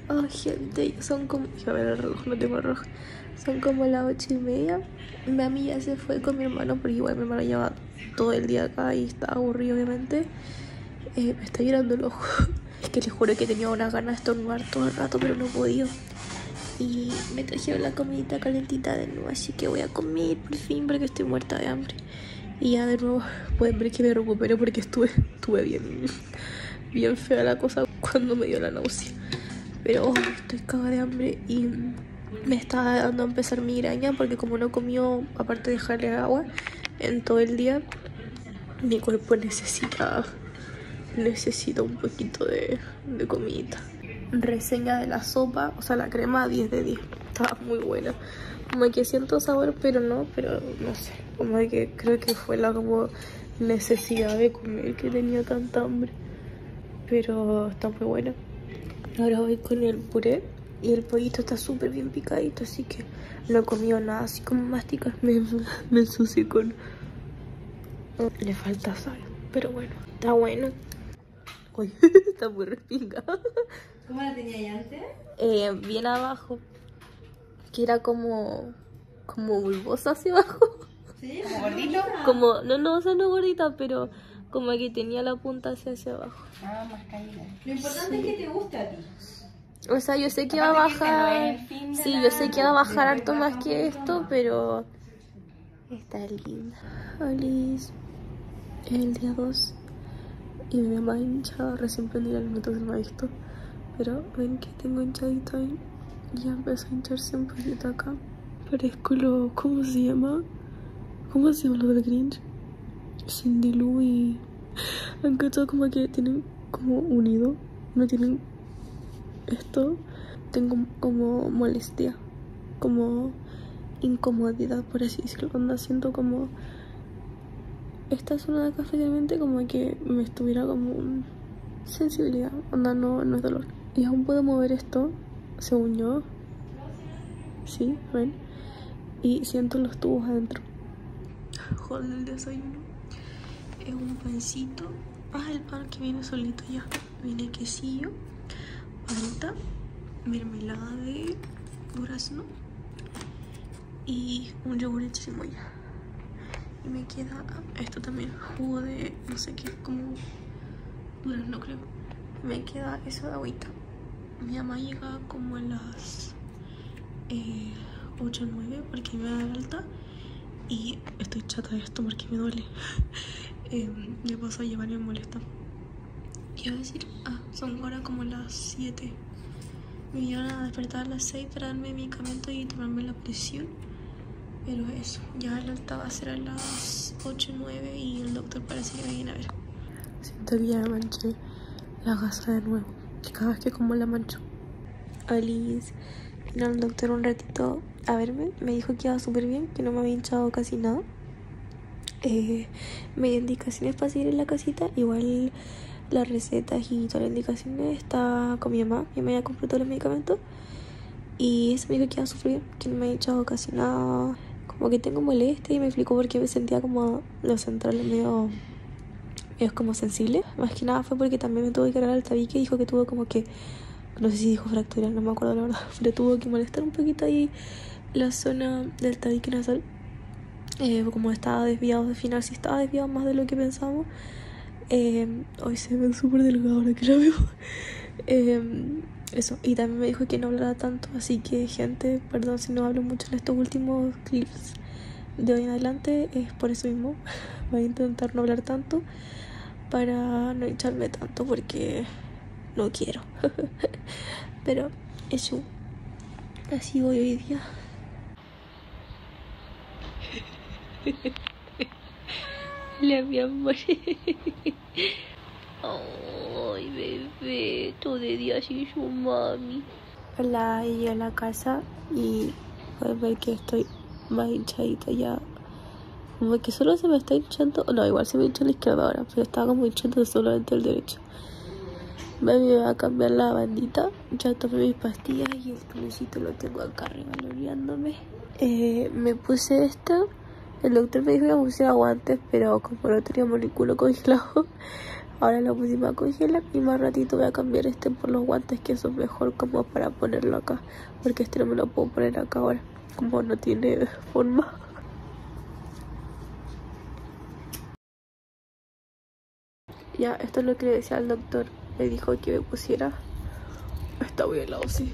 Oh, gente, son como... Ya ver el reloj, no tengo reloj. Son como las ocho y media. Mami ya se fue con mi hermano porque igual mi hermano lleva todo el día acá y está aburrido obviamente. Eh, me está llorando el ojo. [LAUGHS] Es que les juro que tenía una ganas de estornudar todo el rato, pero no podido. Y me trajeron la comidita calentita de nuevo, así que voy a comer por fin porque estoy muerta de hambre. Y ya de nuevo [LAUGHS] pueden ver que me recupero porque estuve, [LAUGHS] estuve bien, bien fea la cosa cuando me dio la náusea. Pero estoy cagada de hambre y me está dando a empezar migraña porque como no comió, aparte de dejarle agua, en todo el día, Mi cuerpo necesita, necesita un poquito de, comida. Reseña de la sopa, o sea, la crema 10 de 10. Estaba muy buena. Como que siento sabor, pero no, pero no sé. Como que creo que fue la como necesidad de comer que tenía tanta hambre. Pero está muy buena. Ahora voy con el puré y el pollito está súper bien picadito, así que no he comido nada. Así como masticar [LAUGHS] me, me ensucié con... [LAUGHS] Le falta sal, pero bueno, está bueno. Uy, [LAUGHS] está muy respingado. ¿Cómo la tenías antes? Eh, bien abajo, que era como, como bulbosa hacia abajo. ¿Sí? ¿Como gordito? Como, no, no, o sea, no gordita, pero como que tenía la punta hacia, hacia abajo. Ah, más caída. Lo importante es que te guste a ti. O sea, yo sé que va a este no bajar. el Sí, la- yo sé que va a bajar harto más que esto, pero. Está linda. Alice. El día 2. Y mi mamá hinchada. Recién prendí entonces no ha visto. Pero ven que tengo hinchadito ahí. Ya empezó a hincharse un poquito acá. Parezco lo. ¿Cómo se llama? ¿Cómo se llama lo del Grinch? Cindy Lou y. Han cachado como que tienen como unido. No tienen esto tengo como molestia, como incomodidad, por así decirlo. Cuando siento como esta zona de acá especialmente como que me estuviera como sensibilidad, onda no, no es dolor. Y aún puedo mover esto, según yo. Sí, ven. Y siento los tubos adentro. Joder, el desayuno. Es un pancito. Ah, el pan que viene solito ya. Viene quesillo palta, mermelada de durazno y un yogur de chirimoya. Y me queda esto también, jugo de no sé qué, como durazno creo. Me queda eso de agüita. Mi mamá llega como a las eh, 8 o 9 porque me da alta y estoy chata de esto porque me duele. [LAUGHS] Eh, me paso a llevar y me molesta. ¿Qué iba a decir? Ah, son ahora como las 7. Me iban a despertar a las 6 para darme medicamento y tomarme la presión. Pero eso, ya el alta va a ser a las 8 9 y el doctor parece que me viene a ver. Siento que ya manché la gasa de nuevo. Cada vez que como la mancho. Alice vino al doctor un ratito a verme. Me dijo que iba súper bien, que no me había hinchado casi nada. Eh, me dio indicaciones para seguir en la casita. Igual las recetas y todas las indicaciones está con mi mamá. Mi mamá ya compró todos los medicamentos. Y eso me dijo que iba súper bien, que no me ha echado casi nada. Como que tengo molestia y me explicó por qué me sentía como los centrales medio, medio como sensible. Más que nada fue porque también me tuvo que cargar el tabique y dijo que tuvo como que, no sé si dijo fractura, no me acuerdo la verdad, [LAUGHS] pero tuvo que molestar un poquito ahí la zona del tabique nasal. Eh, como estaba desviado de final, si estaba desviado más de lo que pensábamos. Hoy se ve súper delgado ahora que la veo. Eh, eso, y también me dijo que no hablara tanto, así que gente, perdón si no hablo mucho en estos últimos clips de hoy en adelante, es por eso mismo. [LAUGHS] Voy a intentar no hablar tanto para no hincharme tanto porque no quiero. [LAUGHS] Pero eso, así voy hoy día. [LAUGHS] La mi amor. [LAUGHS] Ay, bebé, todo de día sin su mami. Hola, llegué a la casa y pueden ver que estoy más hinchadita ya. Como que solo se me está hinchando. No, igual se me hinchó la izquierda ahora, pero estaba como hinchando solamente el derecho. Me voy a cambiar la bandita. Ya tomé mis pastillas y el pelucito lo tengo acá arriba loreándome. Eh, me puse esto. El doctor me dijo que pusiera guantes, pero como no teníamos el congelado, [LAUGHS] ahora lo pusimos a congelar y más ratito voy a cambiar este por los guantes que son mejor como para ponerlo acá, porque este no me lo puedo poner acá ahora, como no tiene [LAUGHS] forma. Ya, esto es lo que le decía al doctor. Me dijo que me pusiera. Está muy helado, sí.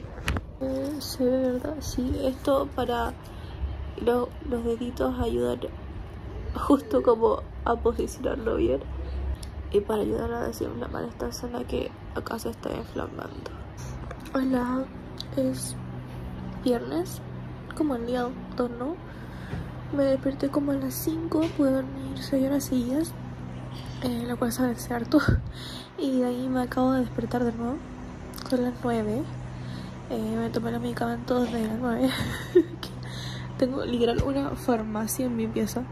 Eh, ¿verdad? Sí, esto para lo- los deditos ayudan justo como a posicionarlo bien y para ayudar a desinflamar esta zona que acá se está inflamando. Hola, es viernes, como el día 2, ¿no? Me desperté como a las 5, pude dormir 6 horas seguidas eh, la cual se agradece harto. [LAUGHS] Y de ahí me acabo de despertar de nuevo. Son las 9. Eh, me tomé los medicamentos de las 9. [LAUGHS] Tengo literal una farmacia en mi pieza.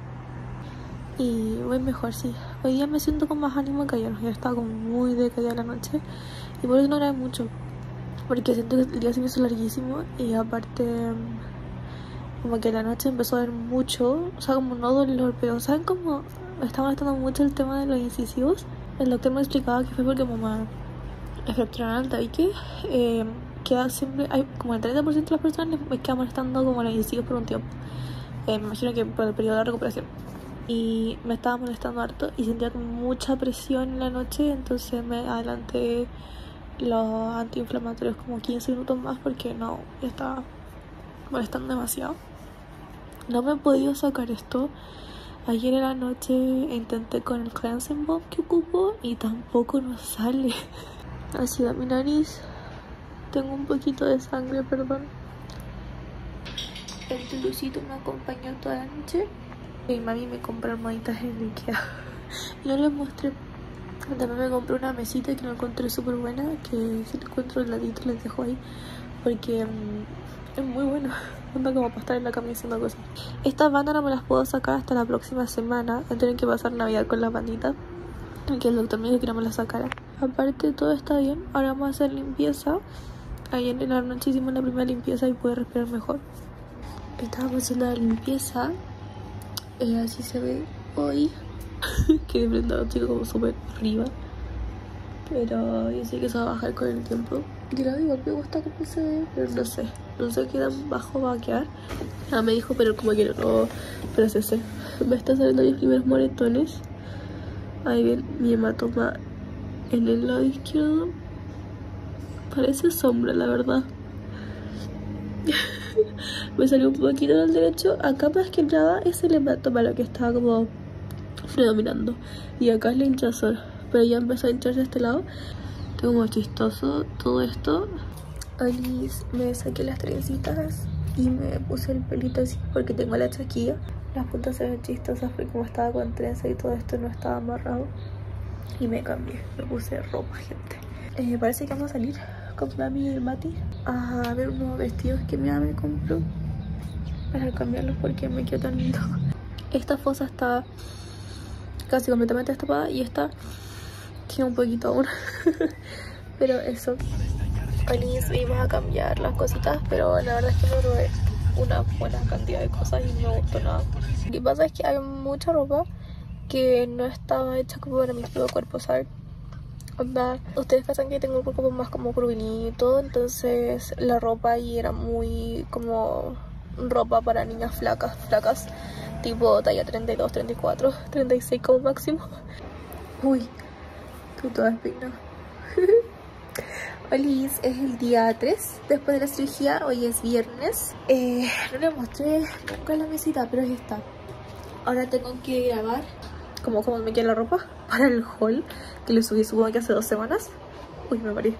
Y voy mejor, sí. Hoy día me siento con más ánimo que ayer. Ya estaba como muy decaída la noche. Y por eso no grabé mucho. Porque siento que el día se me hizo larguísimo. Y aparte, como que la noche empezó a ver mucho. O sea, como no dolor, pero ¿saben cómo está molestando mucho el tema de los incisivos? El doctor me explicaba que fue porque mamá me fracturaron el tabique. Eh, queda siempre, hay como el 30% de las personas me queda molestando como los incisivos por un tiempo. Eh, me imagino que por el periodo de recuperación. Y me estaba molestando harto y sentía mucha presión en la noche, entonces me adelanté los antiinflamatorios como 15 minutos más porque no, estaba molestando demasiado. No me he podido sacar esto. Ayer en la noche intenté con el cleansing bomb que ocupo y tampoco nos sale. [LAUGHS] Así da mi nariz. Tengo un poquito de sangre, perdón. El tulucito me acompañó toda la noche. Mi mami me compró almohaditas en Ikea. [LAUGHS] Yo les mostré. También me compré una mesita que la encontré súper buena. Que si encuentro el ladito les dejo ahí. Porque mm, es muy buena. [LAUGHS] Anda como para estar en la cama haciendo cosas. Estas bandas no me las puedo sacar hasta la próxima semana. Tienen que pasar Navidad con las banditas. Que el doctor me dijo que no me las sacara. Aparte, todo está bien. Ahora vamos a hacer limpieza. Ayer en la noche hicimos la primera limpieza y pude respirar mejor. Estábamos haciendo la limpieza. Eh, así se ve hoy. [LAUGHS] que de frente chico como súper arriba. Pero yo sé que se va a bajar con el tiempo. Y la digo, me gusta cómo se ve, pero no sé. No sé qué tan bajo va a quedar. Ah, me dijo, pero como que no. Pero sé, sé. Me están saliendo mis primeros moretones. Ahí bien mi hematoma en el lado izquierdo. Parece sombra, la verdad. [LAUGHS] me salió un poquito en el derecho. Acá más que nada es el hematoma que estaba como predominando. Y acá es la hinchazón. Pero ya empezó a hincharse este lado. Tengo como chistoso todo esto. Alice, me saqué las trencitas y me puse el pelito así porque tengo la chaquilla. Las puntas se ven chistosas porque como estaba con trenza y todo esto no estaba amarrado. Y me cambié, me puse ropa, gente. Eh, parece que vamos a salir con Mami y el Mati a ver unos vestidos que mi mamá me compró para cambiarlos porque me quedó tan lindo. Esta fosa está casi completamente destapada y esta tiene un poquito aún. [LAUGHS] pero eso. Alice vimos a cambiar las cositas, pero la verdad es que me probé una buena cantidad de cosas y no gustó nada. Lo que pasa es que hay mucha ropa que no estaba hecha como para mi propio cuerpo, ¿sabes? Ustedes piensan que tengo un cuerpo más como curvilíneo entonces la ropa ahí era muy como ropa para niñas flacas, flacas, tipo talla 32, 34, 36 como máximo. Uy, tú toda espina. [LAUGHS] Olis, es el día 3 después de la cirugía, hoy es viernes. Eh, no le mostré nunca la mesita, pero ahí está. Ahora tengo que grabar como cómo me queda la ropa [LAUGHS] para el haul que le subí supongo que hace dos semanas. Uy, me mareé.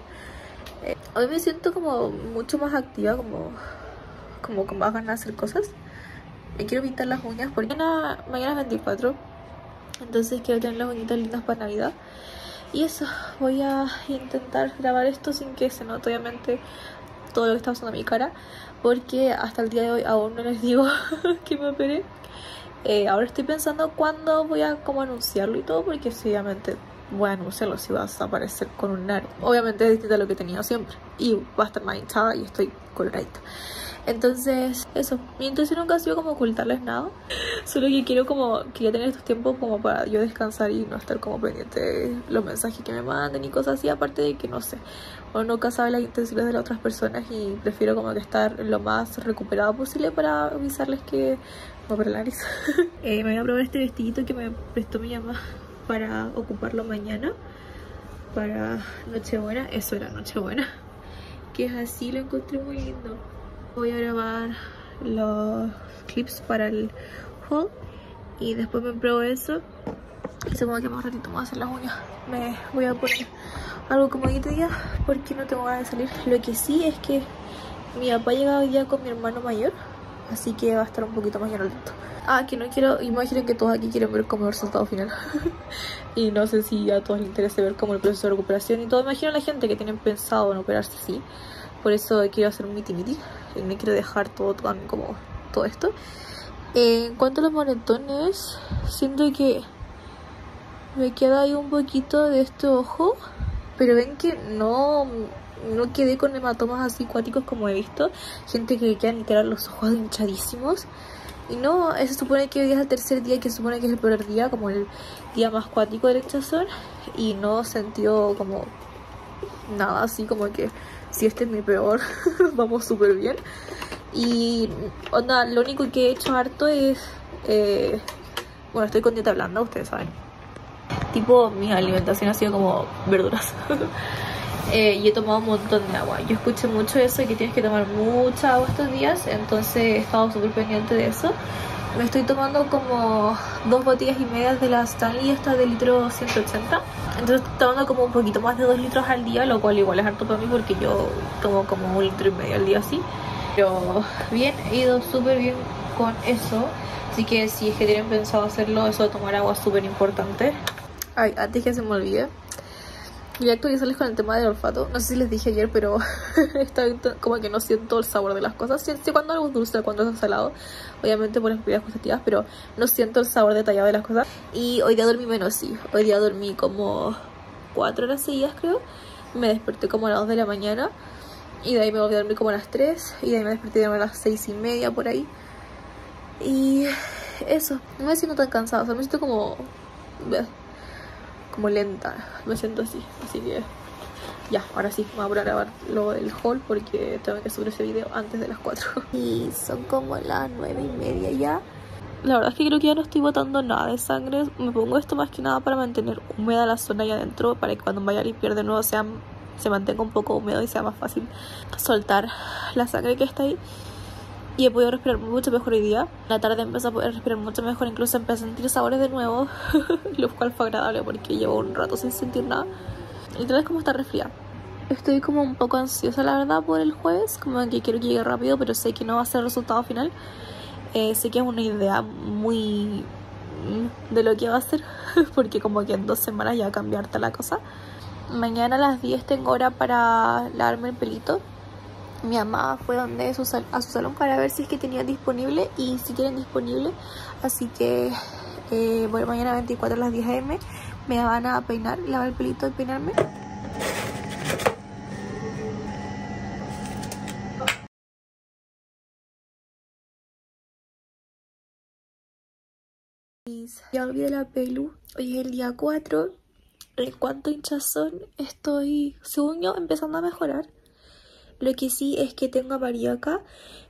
Eh, hoy me siento como mucho más activa, como, como con más ganas de hacer cosas. Me quiero pintar las uñas porque mañana, mañana es 24. Entonces quiero tener las uñitas lindas para Navidad. Y eso, voy a intentar grabar esto sin que se note obviamente todo lo que está usando mi cara. Porque hasta el día de hoy aún no les digo [LAUGHS] que me operé. Eh, ahora estoy pensando cuándo voy a como anunciarlo y todo. Porque obviamente voy a anunciarlo si vas a aparecer con un nariz. Obviamente es distinto a lo que he tenido siempre. Y va a estar más hinchada y estoy coloradita. Entonces, eso, mi intención nunca ha sido como ocultarles nada. [LAUGHS] Solo que quiero como, quería tener estos tiempos como para yo descansar y no estar como pendiente de los mensajes que me manden y cosas así. Aparte de que no sé, uno nunca sabe las intenciones de las otras personas y prefiero como que estar lo más recuperado posible para avisarles que [LAUGHS] eh, me voy a probar este vestidito que me prestó mi mamá para ocuparlo mañana. Para Nochebuena, eso era Nochebuena. Que es así, lo encontré muy lindo. Voy a grabar los clips para el haul y después me pruebo eso. Y supongo que más ratito voy a hacer las uñas. Me voy a poner algo como hoy día porque no tengo ganas de salir. Lo que sí es que mi papá ha llegado ya con mi hermano mayor Así que va a estar un poquito más lleno lento. Ah, que no quiero, imaginen que todos aquí quieren ver como el resultado final. [LAUGHS] y no sé si a todos les interesa ver como el proceso de recuperación y todo. Imagino a la gente que tienen pensado en operarse así. Por eso quiero hacer un miti miti. Me quiero dejar todo tan como todo esto. en cuanto a los moretones, siento que me queda ahí un poquito de este ojo. Pero ven que no, no quedé con hematomas así cuáticos como he visto. Gente que quedan literal los ojos hinchadísimos. Y no, se supone que hoy es el tercer día, que se supone que es el peor día, como el día más cuático del rechazón. Y no sentió como nada así, como que si este es mi peor, [LAUGHS] vamos súper bien. Y onda, lo único que he hecho harto es. Eh, bueno, estoy con dieta blanda, ustedes saben. Tipo, mi alimentación ha sido como verduras. [LAUGHS] Eh, y he tomado un montón de agua. Yo escuché mucho eso y que tienes que tomar mucha agua estos días, entonces he estado súper pendiente de eso. Me estoy tomando como dos botellas y media de la Stanley, esta de litro 180. Entonces estoy tomando como un poquito más de dos litros al día, lo cual igual es harto para mí porque yo tomo como un litro y medio al día así. Pero bien, he ido súper bien con eso. Así que si es que tienen pensado hacerlo, eso de tomar agua es súper importante. Ay, antes que se me olvide, y actualizarles con el tema del olfato. No sé si les dije ayer, pero [LAUGHS] está como que no siento el sabor de las cosas. Sí, cuando algo es dulce, cuando es salado. Obviamente por experiencias gustativas, pero no siento el sabor detallado de las cosas. Y hoy día dormí menos, sí. Hoy día dormí como 4 horas seguidas, creo. Me desperté como a las 2 de la mañana. Y de ahí me volví a dormir como a las 3. Y de ahí me desperté a las 6 y media por ahí. Y eso. No me siento tan cansada. O sea, me siento como como lenta, me siento así, así que ya, ahora sí, voy a poner a grabar lo del haul porque tengo que subir ese video antes de las 4 [LAUGHS] y son como las 9 y media ya. La verdad es que creo que ya no estoy botando nada de sangre. Me pongo esto más que nada para mantener húmeda la zona ahí adentro para que cuando vaya a limpiar de nuevo sea, se mantenga un poco húmedo y sea más fácil soltar la sangre que está ahí y he podido respirar mucho mejor hoy día. La tarde empecé a poder respirar mucho mejor, incluso empecé a sentir sabores de nuevo, [LAUGHS] lo cual fue agradable porque llevo un rato sin sentir nada. Tal vez como está resfriada. Estoy como un poco ansiosa, la verdad, por el jueves, como que quiero que llegue rápido, pero sé que no va a ser el resultado final. Eh, sé que es una idea muy de lo que va a ser, [LAUGHS] porque como que en dos semanas ya va a cambiar la cosa. Mañana a las 10 tengo hora para lavarme el pelito mi mamá fue donde a su salón para ver si es que tenían disponible y si tienen disponible. Así que eh, voy mañana 24 a las 10 am. Me van a peinar, lavar el pelito y peinarme. Ya olvidé la pelu. Hoy es el día 4. En cuanto hinchazón, estoy, según yo, empezando a mejorar. Lo que sí es que tengo amarillo acá.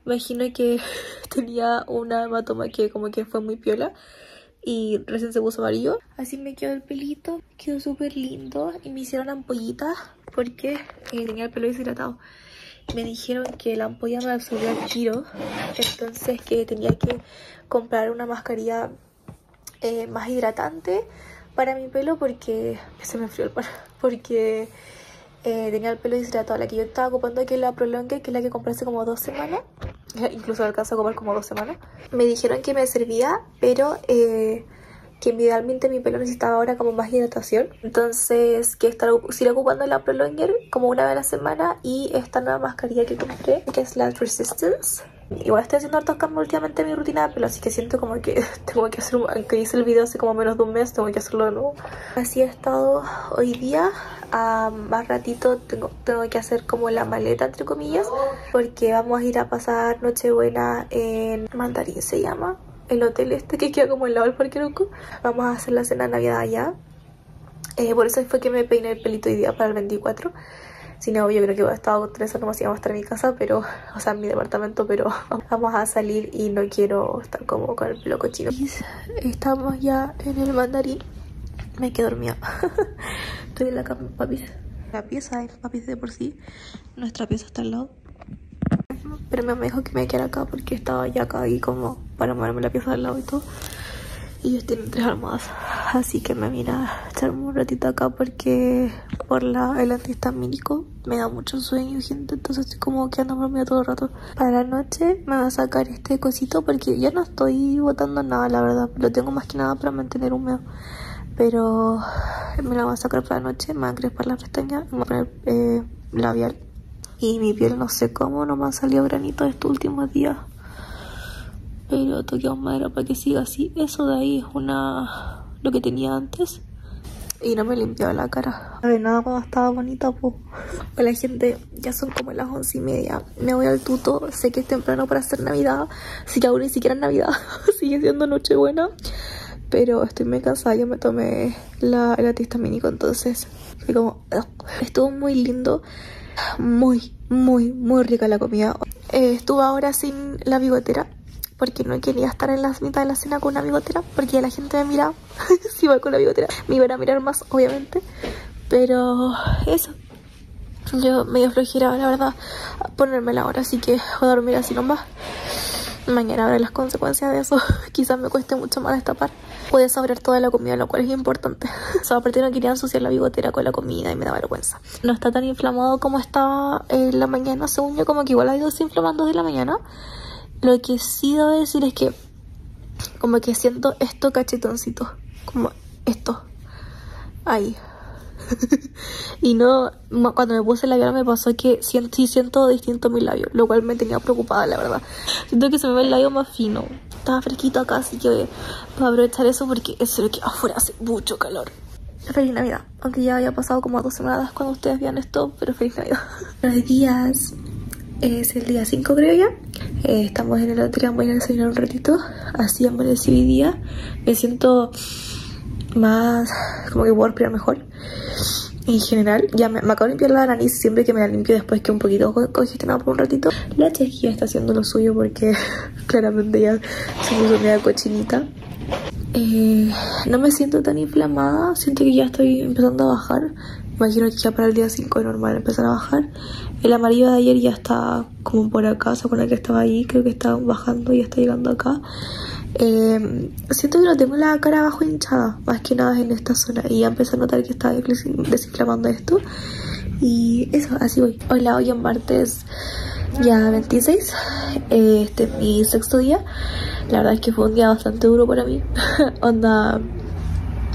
Imagino que [LAUGHS] tenía una hematoma que como que fue muy piola. Y recién se puso amarillo. Así me quedó el pelito. Quedó súper lindo. Y me hicieron ampollitas porque eh, tenía el pelo deshidratado. Me dijeron que la ampolla me absorbía el tiro. Entonces que tenía que comprar una mascarilla eh, más hidratante para mi pelo porque se me enfrió el pelo. [LAUGHS] Porque eh, tenía el pelo deshidratado. La que yo estaba ocupando que es la Prolonge, que es la que compré hace como dos semanas. [LAUGHS] Incluso alcanzó a comprar como dos semanas. Me dijeron que me servía, pero eh, que idealmente mi pelo necesitaba ahora como más hidratación. Entonces, que estar ocupando la Prolonger como una vez a la semana y esta nueva mascarilla que compré, que es la Resistance. Igual estoy haciendo hartos cambios últimamente en mi rutina de pelo, así que siento como que [LAUGHS] tengo que hacer, aunque hice el video hace como menos de un mes, tengo que hacerlo de nuevo. Así he estado hoy día, a más ratito tengo, tengo que hacer como la maleta, entre comillas, porque vamos a ir a pasar Nochebuena en Mandarín, se llama, el hotel este que queda como al lado del Parque Arauco. Vamos a hacer la cena de Navidad allá. Eh, por eso fue que me peiné el pelito hoy día para el 24. Si no, yo creo que he estado con tres nomás íbamos a estar en mi casa, pero, o sea, en mi departamento, pero [LAUGHS] vamos a salir y no quiero estar como con el pelo cochino. Estamos ya en el mandarín. Me quedé dormida. [LAUGHS] Estoy en la cama, papis. La pieza es papis de por sí. Nuestra pieza está al lado. Pero me dijo que me quedara acá porque estaba ya acá y como para moverme la pieza al lado y todo. Ellos tienen tres almohadas. Así que me vine a echarme un ratito acá porque por la, el antihistamínico me da mucho sueño, gente. Entonces estoy como quedando dormida todo el rato. Para la noche me va a sacar este cosito porque ya no estoy botando nada, la verdad. Lo tengo más que nada para mantener húmedo. Pero me la voy a sacar para la noche, me va a crespar las pestañas, me voy a poner eh, labial. Y mi piel no sé cómo, no me han salido granitos estos últimos días pero toqué madera para que siga así. Eso de ahí es una lo que tenía antes. Y no me limpiaba la cara. Ver, nada más estaba bonita, pues. La gente, ya son como las once y media. Me voy al tuto. Sé que es temprano para hacer Navidad. Así que aún ni siquiera es Navidad. [LAUGHS] Sigue siendo Nochebuena. Pero estoy muy cansada. Ya me tomé la, el antihistamínico. Entonces, como. Estuvo muy lindo. Muy, muy, muy rica la comida. Eh, estuve ahora sin la bigotera porque no quería estar en la mitad de la cena con una bigotera, porque la gente me mira [LAUGHS] si voy con la bigotera, me iban a mirar más, obviamente, pero eso. Yo medio flojera, la verdad, ponérmela ahora, así que voy a dormir así nomás. Mañana veré las consecuencias de eso. [LAUGHS] Quizás me cueste mucho más destapar. Puede saber toda la comida, lo cual es importante. [LAUGHS] O sea, aparte no quería ensuciar la bigotera con la comida y me da vergüenza. No está tan inflamado como estaba en la mañana, según yo, como que igual ha ido inflamando de la mañana. Lo que sí debo decir es que como que siento esto cachetoncito, como esto, ahí. [LAUGHS] y no, cuando me puse el labial me pasó que siento, sí siento distinto mi labio, lo cual me tenía preocupada, la verdad. Siento que se me ve el labio más fino. Estaba fresquito acá, así que voy a aprovechar eso porque eso es lo que afuera hace mucho calor. Feliz Navidad, aunque ya había pasado como dos semanas cuando ustedes vean esto, pero feliz Navidad. [LAUGHS] Buenos días. Es el día 5 creo ya. Eh, estamos en el hotel, voy a desayunar un ratito. Así amanecí hoy día. Me siento más... como que puedo respirar mejor. En general, ya me, acabo de limpiar la nariz siempre que me la limpio después que un poquito congestionado por un ratito. La chequilla está haciendo lo suyo porque [LAUGHS] claramente ya se puso media cochinita. Eh, no me siento tan inflamada, siento que ya estoy empezando a bajar. Imagino que ya para el día 5 es normal empezar a bajar. El amarillo de ayer ya está como por acá, ¿se acuerdan que estaba ahí? Creo que está bajando y está llegando acá. Eh, siento que no tengo la cara abajo hinchada, más que nada en esta zona. Y ya empecé a notar que está desinflamando esto. Y eso, así voy. Hola, hoy en martes ya 26. Este es mi sexto día. La verdad es que fue un día bastante duro para mí. [LAUGHS] Onda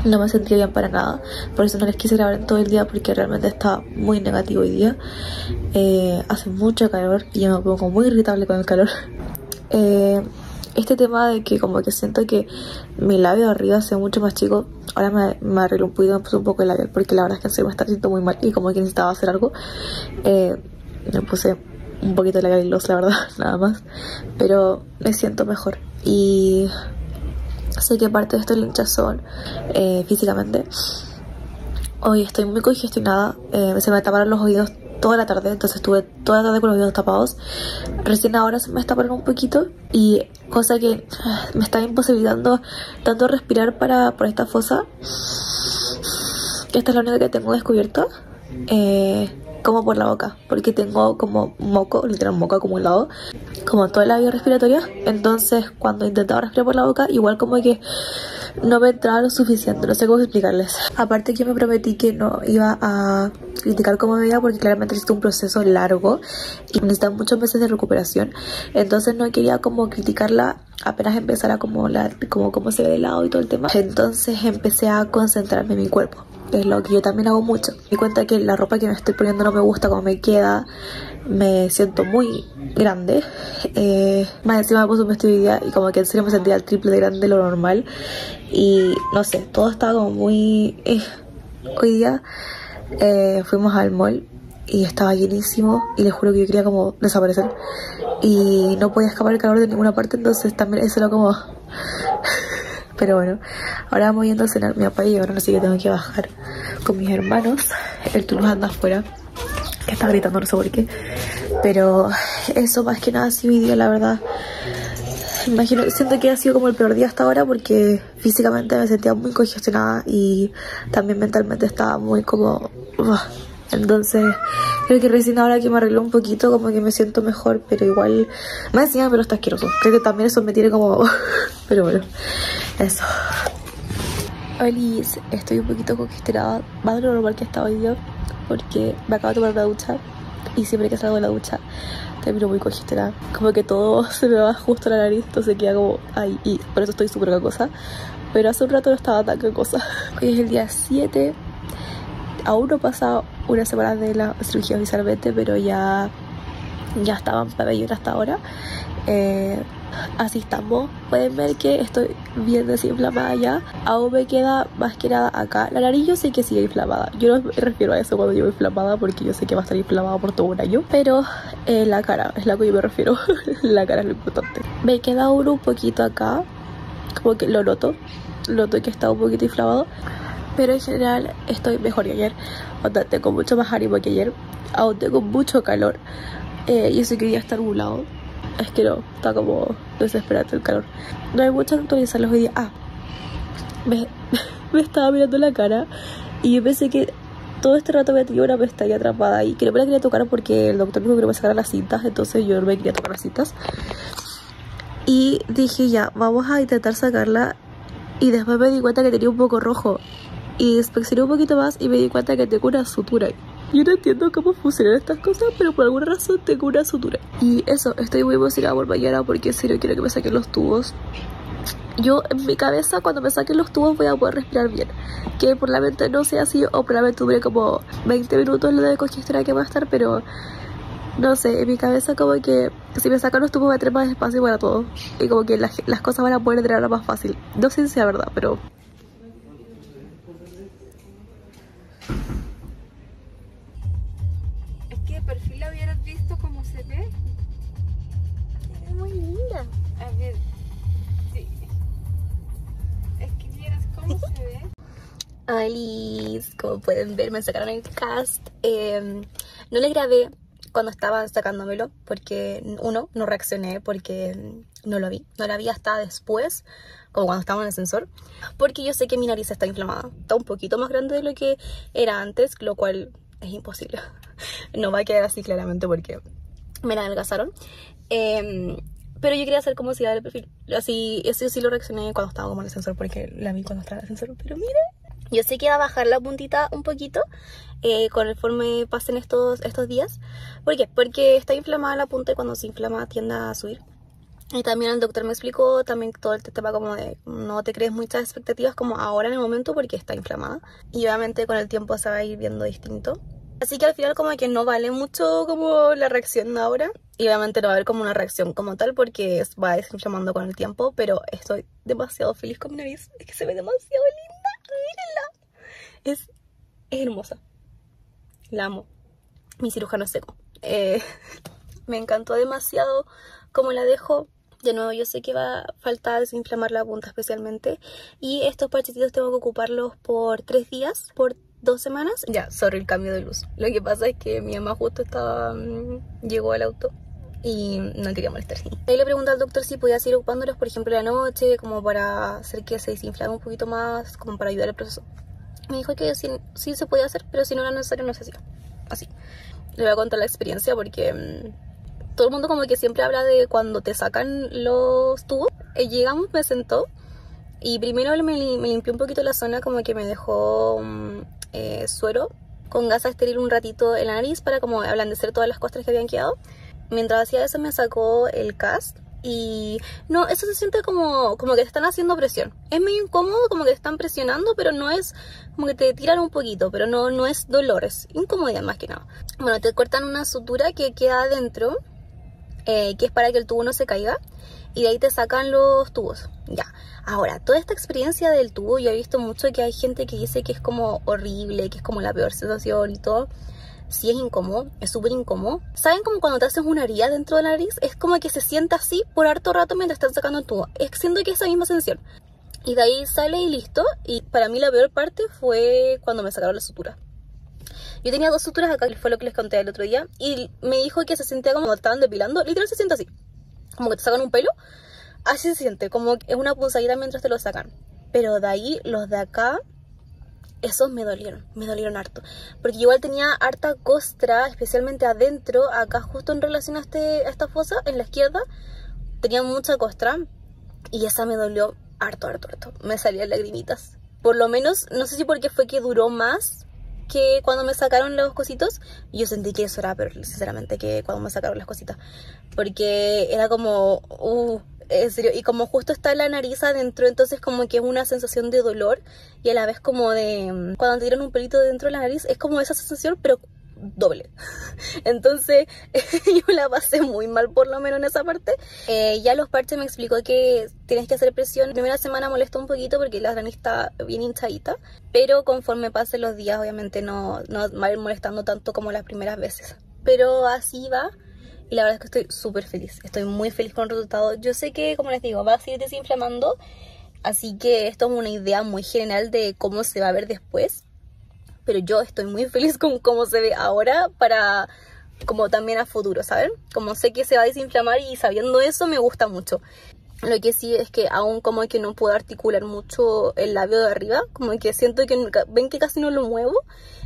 no me sentía bien para nada. Por eso no les quise grabar todo el día porque realmente está muy negativo hoy día. Eh, hace mucho calor y yo me pongo muy irritable con el calor. [LAUGHS] Eh, este tema de que como que siento que mi labio de arriba sea mucho más chico, ahora me, me arreglo un poquito, me puse un poco el labial porque la verdad es que se me está sintiendo muy mal y como que necesitaba hacer algo. Eh, me puse un poquito de labial y los, la verdad, [LAUGHS] nada más. Pero me siento mejor. Y Sé que parte de esto es la hinchazón eh, físicamente. Hoy estoy muy congestionada, eh, se me taparon los oídos toda la tarde, entonces estuve toda la tarde con los oídos tapados. Recién ahora se me destaparon un poquito y cosa que ah, me está imposibilitando tanto respirar para por esta fosa. Esta es la única que tengo descubierta. Eh, como por la boca, porque tengo como moco, literal moco acumulado, como toda la vía respiratoria. Entonces, cuando intentaba respirar por la boca, igual como que no me entraba lo suficiente, no sé cómo explicarles. Aparte que me prometí que no iba a criticar cómo me veía porque claramente necesito un proceso largo y necesita muchos meses de recuperación. Entonces no quería como criticarla apenas empezara como la como cómo se ve de lado y todo el tema. Entonces empecé a concentrarme en mi cuerpo es lo que yo también hago mucho. Me di cuenta que la ropa que me estoy poniendo no me gusta como me queda, me siento muy grande. Eh, más encima me puse un vestido día y como que en serio me sentía el triple de grande de lo normal. Y no sé, todo estaba como muy... Eh, hoy día eh, fuimos al mall y estaba llenísimo y les juro que yo quería como desaparecer y no podía escapar el calor de ninguna parte entonces también eso era como pero bueno, ahora vamos yendo a cenar mi papá y ahora no sé que tengo que bajar con mis hermanos. El Toulouse anda afuera, que está gritando, no sé por qué. Pero eso más que nada ha sido día, la verdad. Imagino, siento que ha sido como el peor día hasta ahora porque físicamente me sentía muy congestionada y también mentalmente estaba muy como... Entonces, creo que recién ahora que me arregló un poquito, como que me siento mejor, pero igual, más encima pero está asqueroso. Creo que también eso me tiene como, [LAUGHS] pero bueno, eso. Hola, estoy un poquito congestionada, más de lo normal que estaba hoy día, porque me acabo de tomar una ducha y siempre que salgo de la ducha termino muy congestionada. Como que todo [LAUGHS] se me va justo a la nariz, entonces queda como ahí y por eso estoy súper cacosa. Pero hace un rato no estaba tan cacosa. [LAUGHS] Hoy es el día 7, aún no he pasado una semana de la cirugía oficialmente, pero ya, ya estaba para hasta ahora. Eh, así estamos. Pueden ver que estoy bien desinflamada ya. Aún me queda más que nada acá. La nariz yo sé que sigue inflamada. Yo no me refiero a eso cuando digo inflamada porque yo sé que va a estar inflamada por todo un año. Pero eh, la cara es la que yo me refiero. [LAUGHS] la cara es lo importante. Me queda uno un poquito acá. Como que lo noto. Noto que está un poquito inflamado. Pero en general estoy mejor que ayer. O sea, tengo mucho más ánimo que ayer. Aún tengo mucho calor. Eh, y eso quería estar lado es que no, está como desesperante el calor. No hay mucho que actualizar los días. Ah, me, [LAUGHS] me, estaba mirando la cara y yo pensé que todo este rato me tenía una pestaña atrapada y que no me la quería tocar porque el doctor dijo que no me sacara las cintas, entonces yo no me quería tocar las cintas. Y dije ya, vamos a intentar sacarla y después me di cuenta que tenía un poco rojo y inspeccioné un poquito más y me di cuenta que tengo una sutura yo no entiendo cómo funcionan estas cosas, pero por alguna razón tengo una sutura. Y eso, estoy muy emocionada por mañana porque en serio quiero que me saquen los tubos. Yo en mi cabeza cuando me saquen los tubos voy a poder respirar bien. Que por la mente no sea así o probablemente dure como 20 minutos lo de congestión que va a estar, pero no sé, en mi cabeza como que si me sacan los tubos voy a tener más espacio para todo. Y como que las, las cosas van a poder entrar más fácil. No sé si sea verdad, pero Alice, como pueden ver me sacaron el cast. Em, no le grabé cuando estaba sacándomelo porque uno, no reaccioné porque no lo vi. No la vi hasta después, como cuando estaba en el ascensor. Porque yo sé que mi nariz está inflamada. Está un poquito más grande de lo que era antes, lo cual es imposible. [LAUGHS] No va a quedar así claramente porque me la adelgazaron. Em, pero yo quería hacer como si el perfil. Así, eso sí lo reaccioné cuando estaba como en el ascensor porque la vi cuando estaba en el ascensor. Pero mire, yo sé que va a bajar la puntita un poquito eh, conforme pasen estos, estos días. ¿Por qué? Porque está inflamada la punta y cuando se inflama tiende a subir. Y también el doctor me explicó también todo el tema como de no te crees muchas expectativas como ahora en el momento porque está inflamada. Y obviamente con el tiempo se va a ir viendo distinto. Así que al final como que no vale mucho como la reacción ahora. Y obviamente no va a haber como una reacción como tal porque va desinflamando con el tiempo. Pero estoy demasiado feliz con mi nariz. Es que se ve demasiado linda mírenla. Es, hermosa. La amo. Mi cirujano seco. Eh, [LAUGHS] me encantó demasiado como la dejo. De nuevo, yo sé que va a faltar desinflamar la punta especialmente. Y estos parchecitos tengo que ocuparlos por tres días, por dos semanas. Ya, sobre el cambio de luz. Lo que pasa es que mi mamá justo estaba... Mm, llegó al auto y no quería molestar. Ahí le pregunté al doctor si podía seguir ocupándolos, por ejemplo, la noche, como para hacer que se desinflame un poquito más, como para ayudar al proceso. Me dijo que sí, sí se podía hacer, pero si no era necesario, no se hacía. Así. Le voy a contar la experiencia porque mm, todo el mundo como que siempre habla de cuando te sacan los tubos. Eh, llegamos, me sentó y primero me, me, limpió un poquito la zona, como que me dejó mm, eh, suero con gasa estéril un ratito en la nariz para como ablandecer todas las costras que habían quedado mientras hacía eso me sacó el cast y no, eso se siente como, como que te están haciendo presión. Es medio incómodo, como que te están presionando, pero no es como que te tiran un poquito, pero no, no es dolor, es incomodidad más que nada. Bueno, te cortan una sutura que queda adentro, eh, que es para que el tubo no se caiga, y de ahí te sacan los tubos. Ya. Ahora, toda esta experiencia del tubo, yo he visto mucho que hay gente que dice que es como horrible, que es como la peor sensación y todo sí es incómodo, es súper incómodo. ¿Saben como cuando te haces una herida dentro de la nariz? Es como que se sienta así por harto rato mientras están sacando el tubo. Es siento que es esa misma sensación. Y de ahí sale y listo. Y para mí la peor parte fue cuando me sacaron la sutura. Yo tenía dos suturas acá, que fue lo que les conté el otro día. Y me dijo que se sentía como estaban depilando. Literal se siente así. Como que te sacan un pelo. Así se siente, como es una punzadita mientras te lo sacan. Pero de ahí, los de acá, esos me dolieron, me dolieron harto. Porque igual tenía harta costra, especialmente adentro, acá justo en relación a, este, a esta fosa, en la izquierda, tenía mucha costra. Y esa me dolió harto, harto, harto. Me salían lagrimitas. por lo menos, no sé si porque fue que duró más que cuando me sacaron los cositos, yo sentí que eso era pero sinceramente, que cuando me sacaron las cositas. Porque era como, uh, en serio, y como justo está la nariz adentro, entonces como que es una sensación de dolor y a la vez como de, cuando te tiran un pelito dentro de la nariz, es como esa sensación, pero doble. Entonces [LAUGHS] yo la pasé muy mal por lo menos en esa parte. Eh, ya los parches me explicó que tienes que hacer presión. Primera semana molesta un poquito porque la nariz está bien hinchadita, pero conforme pasen los días obviamente no, no va a ir molestando tanto como las primeras veces. Pero así va. Y la verdad es que estoy súper feliz. Estoy muy feliz con el resultado. Yo sé que, como les digo, va a seguir desinflamando. Así que esto es una idea muy general de cómo se va a ver después pero yo estoy muy feliz con cómo se ve ahora para como también a futuro, ¿saben? Como sé que se va a desinflamar y sabiendo eso me gusta mucho. Lo que sí es que aún como que no puedo articular mucho el labio de arriba, como que siento que ven que casi no lo muevo,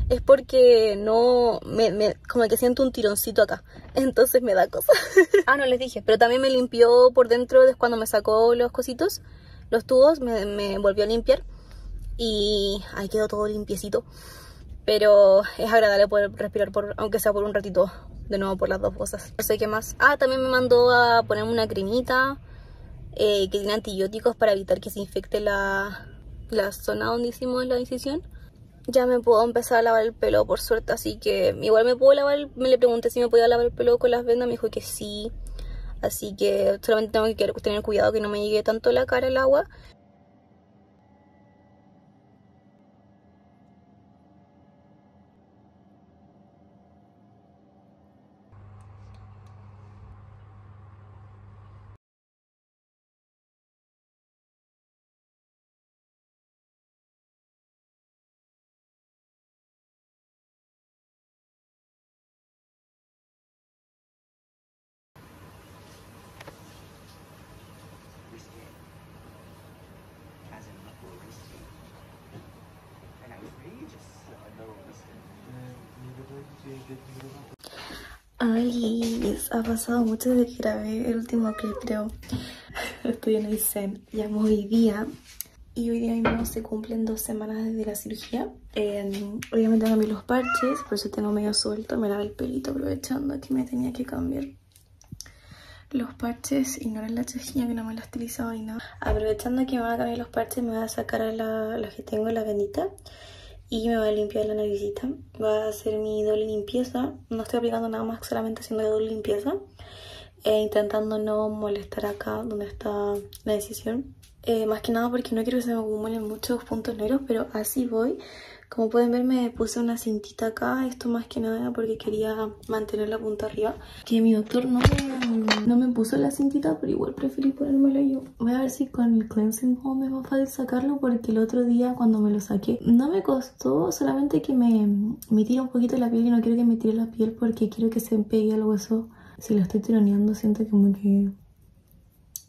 es porque no me, como que siento un tironcito acá, [LAUGHS] entonces me da cosa. [LAUGHS] ah, no les dije, pero también me limpió por dentro desde cuando me sacó los cositos, los tubos, me, me volvió a limpiar y ahí quedó todo limpiecito pero es agradable poder respirar por aunque sea por un ratito de nuevo por las dos cosas. No sé qué más. Ah también me mandó a ponerme una cremita eh, que tiene antibióticos para evitar que se infecte la, la zona donde hicimos la incisión. Ya me puedo empezar a lavar el pelo por suerte así que igual me puedo lavar me le pregunté si me podía lavar el pelo con las vendas me dijo que sí. Así que solamente tengo que tener cuidado que no me llegue tanto la cara el agua Ay, ha pasado mucho desde que grabé el último clip, creo. [LAUGHS] Estoy en el Zen. Llamo hoy día. Y hoy día mismo se cumplen dos semanas desde la cirugía. Eh, obviamente cambié los parches, por eso tengo medio suelto. Me lavé el pelito aprovechando que me tenía que cambiar los parches. Ignoren la chejilla que no me la estilizado ni nada. Aprovechando que me van a cambiar los parches, me voy a sacar a la, la que tengo en la bendita y me voy a limpiar la naricita. Voy a hacer mi doble limpieza. No estoy aplicando nada más, solamente haciendo doble limpieza. E intentando no molestar acá donde está la decisión. Eh, más que nada porque no quiero que se me acumulen muchos puntos negros, pero así voy. Como pueden ver me puse una cintita acá, esto más que nada porque quería mantener la punta arriba. Que mi doctor no me, no me puso la cintita, pero igual preferí ponérmela yo. Voy a ver si con el cleansing foam es más fácil sacarlo porque el otro día cuando me lo saqué no me costó, solamente que me, me tira un poquito la piel y no quiero que me tire la piel porque quiero que se pegue al hueso. Si lo estoy tironeando siento como que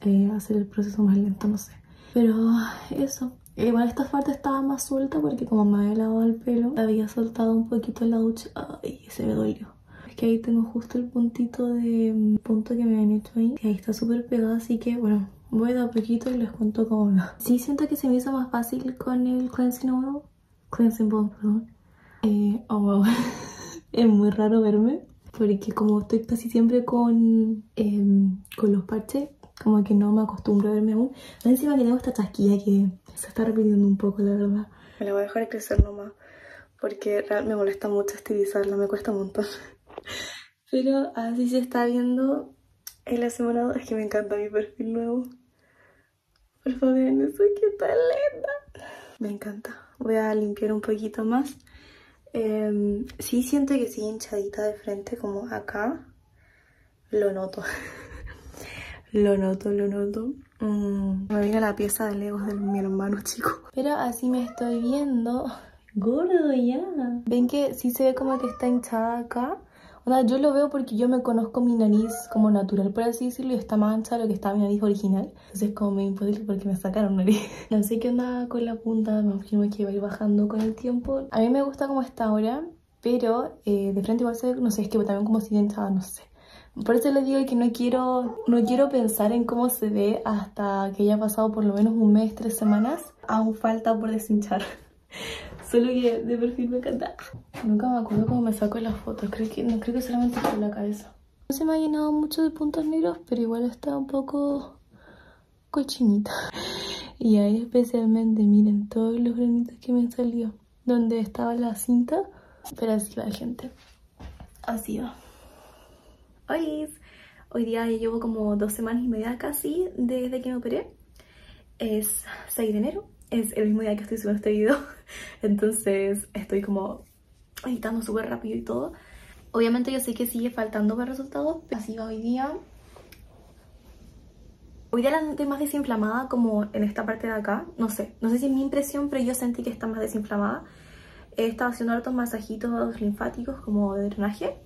eh, hacer el proceso más lento, no sé. Pero eso, Igual esta parte estaba más suelta porque como me había lavado el pelo, había soltado un poquito la ducha. Ay, se me dolió. Es que ahí tengo justo el puntito de mm, punto que me habían hecho ahí. Que ahí está súper pegado, así que bueno, voy de a poquito y les cuento cómo va. Sí siento que se me hizo más fácil con el cleansing oil. Cleansing balm, perdón. Eh, oh wow. [LAUGHS] es muy raro verme. Porque como estoy casi siempre con, em, con los parches, como que no me acostumbro a verme aún. Encima que tengo esta chasquilla que se está repitiendo un poco, la verdad. Me la voy a dejar crecer nomás, porque me molesta mucho estilizarla, me cuesta un montón. [LAUGHS] Pero así se está viendo en la semana 2. Es que me encanta mi perfil nuevo. Por favor, vean eso, que tan linda. Me encanta. Voy a limpiar un poquito más. Eh, sí siento que sigue hinchadita de frente, como acá. Lo noto. [LAUGHS] lo noto, lo noto. Mm, me viene la pieza de legos de mi hermano chico. Pero así me estoy viendo. Gordo ya. Ven que sí se ve como que está hinchada acá. O sea, yo lo veo porque yo me conozco mi nariz como natural, por así decirlo, y está más ancha de lo que estaba mi nariz original. Entonces es como medio imposible porque me sacaron nariz. [LAUGHS] no sé qué onda con la punta, me imagino que va a ir bajando con el tiempo. A mí me gusta como está ahora, pero eh, de frente igual se ve, no sé, es que también como si hinchada, no sé. Por eso les digo que no quiero, no quiero pensar en cómo se ve hasta que haya pasado por lo menos un mes, tres semanas. Aún falta por deshinchar. [LAUGHS] Solo que de perfil me encanta. Nunca me acuerdo cómo me saco las fotos. Creo que, no creo que solamente por la cabeza. No se me ha llenado mucho de puntos negros, pero igual está un poco cochinita. Y ahí especialmente, miren, todos los granitos que me salió. Donde estaba la cinta. Pero así va, gente. Así va. Hoy, hoy día llevo como dos semanas y media casi desde que me operé. Es 6 de enero, es el mismo día que estoy subiendo este video. Entonces estoy como editando súper rápido y todo. Obviamente yo sé que sigue faltando para resultados, pero así va hoy día. Hoy día la noté más desinflamada como en esta parte de acá. No sé, no sé si es mi impresión, pero yo sentí que está más desinflamada. He estado haciendo hartos masajitos linfáticos como de drenaje.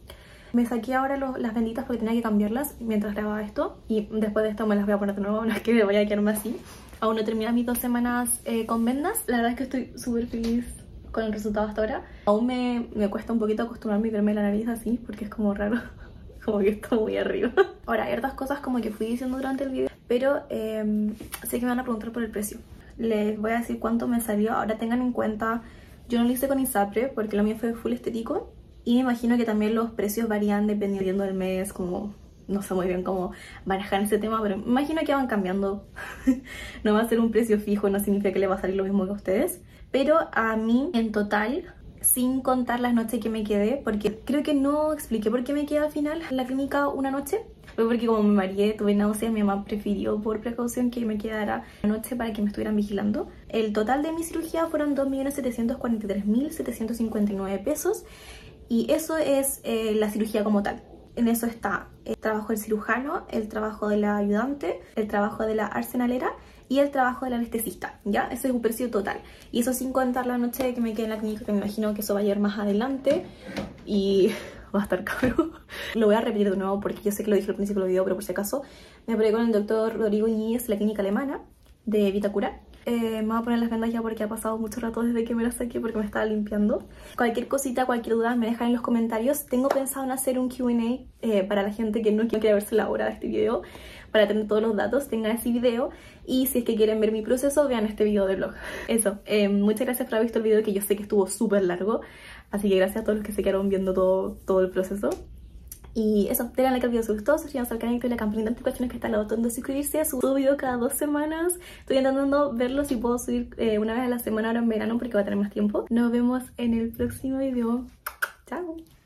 Me saqué ahora las benditas porque tenía que cambiarlas mientras grababa esto. Y después de esto me las voy a poner de nuevo, [LAUGHS] no es que me vaya a quedarme así. Aún no he terminado mis dos semanas eh, con vendas. La verdad es que estoy súper feliz con el resultado hasta ahora. Aún me, me cuesta un poquito acostumbrarme y verme la nariz así porque es como raro. [LAUGHS] como que está muy arriba. Ahora, hay otras cosas como que fui diciendo durante el video, pero eh, sé que me van a preguntar por el precio. Les voy a decir cuánto me salió. Ahora tengan en cuenta, yo no lo hice con Isapre porque lo mío fue full estético. Y me imagino que también los precios varían dependiendo del mes, como no sé muy bien cómo manejar ese tema, pero me imagino que van cambiando. [LAUGHS] no va a ser un precio fijo, no significa que le va a salir lo mismo que a ustedes. Pero a mí, en total, sin contar las noches que me quedé, porque creo que no expliqué por qué me quedé al final en la clínica una noche. Fue porque como me mareé, tuve náuseas, mi mamá prefirió por precaución que me quedara la noche para que me estuvieran vigilando. El total de mi cirugía fueron 2.743.759 pesos y eso es eh, la cirugía como tal. En eso está el trabajo del cirujano, el trabajo de la ayudante, el trabajo de la arsenalera y el trabajo del anestesista, ¿ya? Ese es un precio total. Y eso sin contar la noche que me quedé en la clínica, que me imagino que eso va a ir más adelante y [LAUGHS] va a estar caro. Lo voy a repetir de nuevo porque yo sé que lo dije al principio del video, pero por si acaso me operé con el doctor Rodrigo Iñiguez, la clínica alemana de Vitacura. Eh, me voy a poner las vendas ya porque ha pasado mucho rato desde que me las saqué porque me estaba limpiando. Cualquier cosita, cualquier duda me dejan en los comentarios. Tengo pensado en hacer un Q&A eh, para la gente que no quiere verse la hora de este video para tener todos los datos, tengan ese video y si es que quieren ver mi proceso, vean este video de blog. [LAUGHS] Eso, eh, muchas gracias por haber visto el video que yo sé que estuvo súper largo, así que gracias a todos los que se quedaron viendo todo, todo el proceso. Y eso, denle like al video si gustó, suscríbanse al canal y la campanita de notificaciones que está al lado donde suscribirse. Subo video cada dos semanas. Estoy intentando verlo si puedo subir eh, una vez a la semana ahora en verano porque va a tener más tiempo. Nos vemos en el próximo video. Chao.